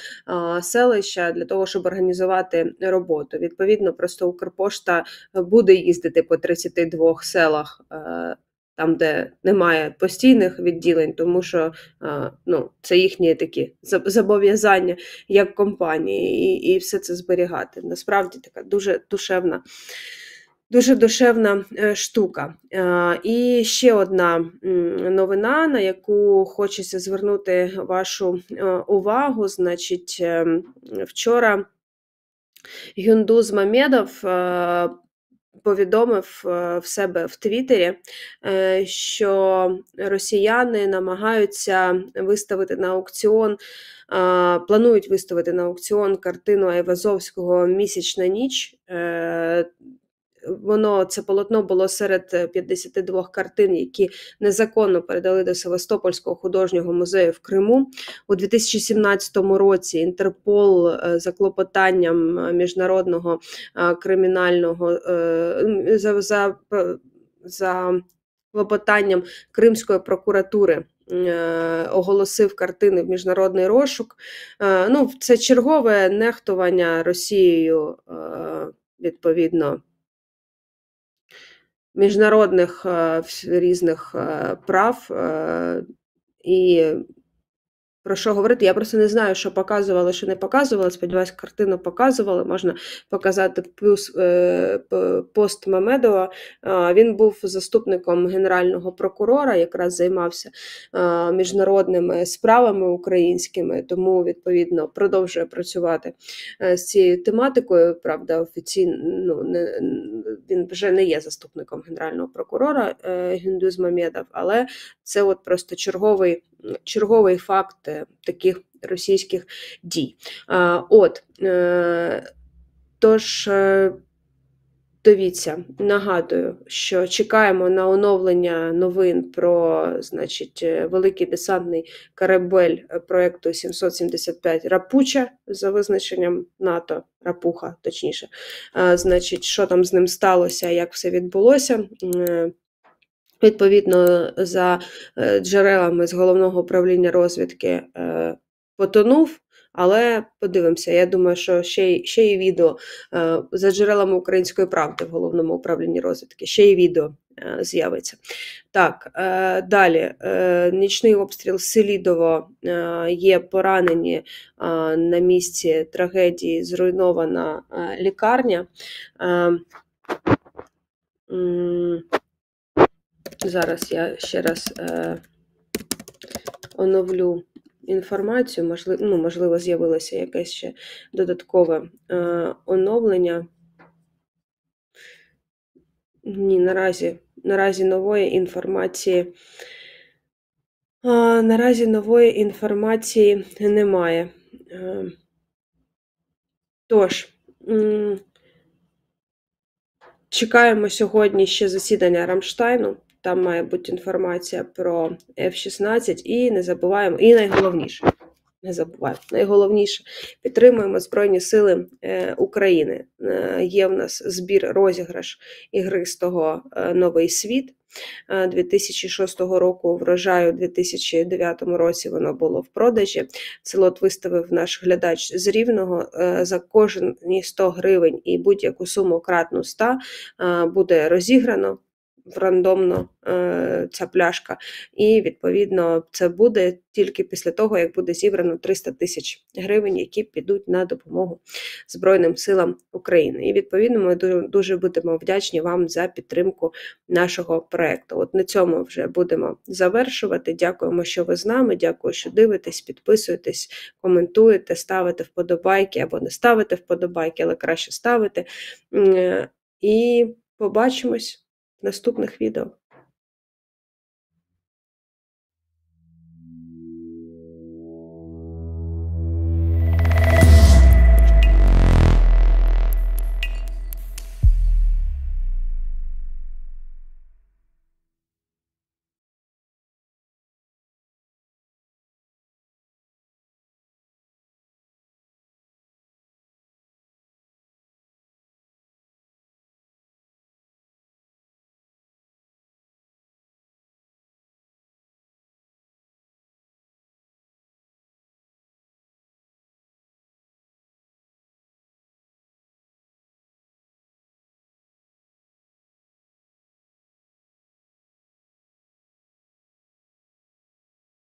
Speaker 1: селища для того, щоб організувати роботу. Відповідно, просто Укрпошта буде їздити по 32 селах. е, Там, де немає постійних відділень, тому що е, ну, це їхні такі зобов'язання як компанії, і, і все це зберігати. Насправді така дуже душевна Дуже душевна е, штука. Е, І ще одна новина, на яку хочеться звернути вашу е, увагу. Значить, вчора Гюндуз Мамедов повідомив в себе в Твіттері, що росіяни намагаються виставити на аукціон, планують виставити на аукціон картину Айвазовського Місячна ніч. Е, Воно це полотно було серед е, 52 картин, які незаконно передали до Севастопольського художнього музею в Криму. У 2017 році Інтерпол е, за клопотанням е, міжнародного е, кримінального е, за, за, за клопотанням Кримської прокуратури. е, Оголосив картини в міжнародний розшук. Е, Ну, це чергове нехтування Росією е, відповідно міжнародних е, різних е, прав. е, І про що говорити? Я просто не знаю, що показували, що не показували. Сподіваюсь, картину показували. Можна показати плюс е, пост Мамедова. Він був заступником генерального прокурора, якраз займався міжнародними справами українськими, тому відповідно продовжує працювати е, з цією тематикою. Правда, офіційно ну, не, він вже не є заступником генерального прокурора е, Гюндуз Мамедов, але це от просто черговий, черговий факт е, таких російських дій. От, е, тож, е, дивіться, нагадую, що чекаємо на оновлення новин про значить, великий десантний корабель проекту 775 Рапуча за визначенням НАТО, Рапуха, точніше. Значить, що там з ним сталося, як все відбулося. Відповідно, за е, джерелами з головного управління розвідки е, потонув. Але подивимося, я думаю, що ще ще й відео е, за джерелами української правди в головному управлінні розвідки, ще й відео з'явиться. Так, далі. Нічний обстріл Селідово є поранені на місці трагедії, зруйнована лікарня. Е, Зараз я ще раз е, оновлю інформацію. Можливо, ну, можливо, з'явилося якесь ще додаткове е, оновлення. Ні, наразі, наразі нової інформації. А, наразі нової інформації немає. Е, тож, чекаємо сьогодні ще засідання Рамштайну. Там має бути інформація про F-16 і не забуваємо, і найголовніше, не забуваємо, найголовніше, підтримуємо Збройні Сили е, України. Е, є в нас збір розіграш ігри з того е, Новий світ. Е, 2006 року врожаю у 2009 році воно було в продажі. Це лот виставив наш глядач з рівного. За кожні 100 гривень і будь-яку суму кратну 100 е, буде розіграно рандомно е, ця пляшка. І відповідно це буде тільки після того, як буде зібрано 300 тисяч гривень, які підуть на допомогу Збройним силам України. І відповідно ми ду- дуже будемо вдячні вам за підтримку нашого проекту. От на цьому вже будемо завершувати. Дякуємо, що ви з нами. Дякую, що дивитесь, підписуєтесь, коментуєте, ставите вподобайки або не ставите вподобайки, але краще ставити. Е, І побачимось наступних відео.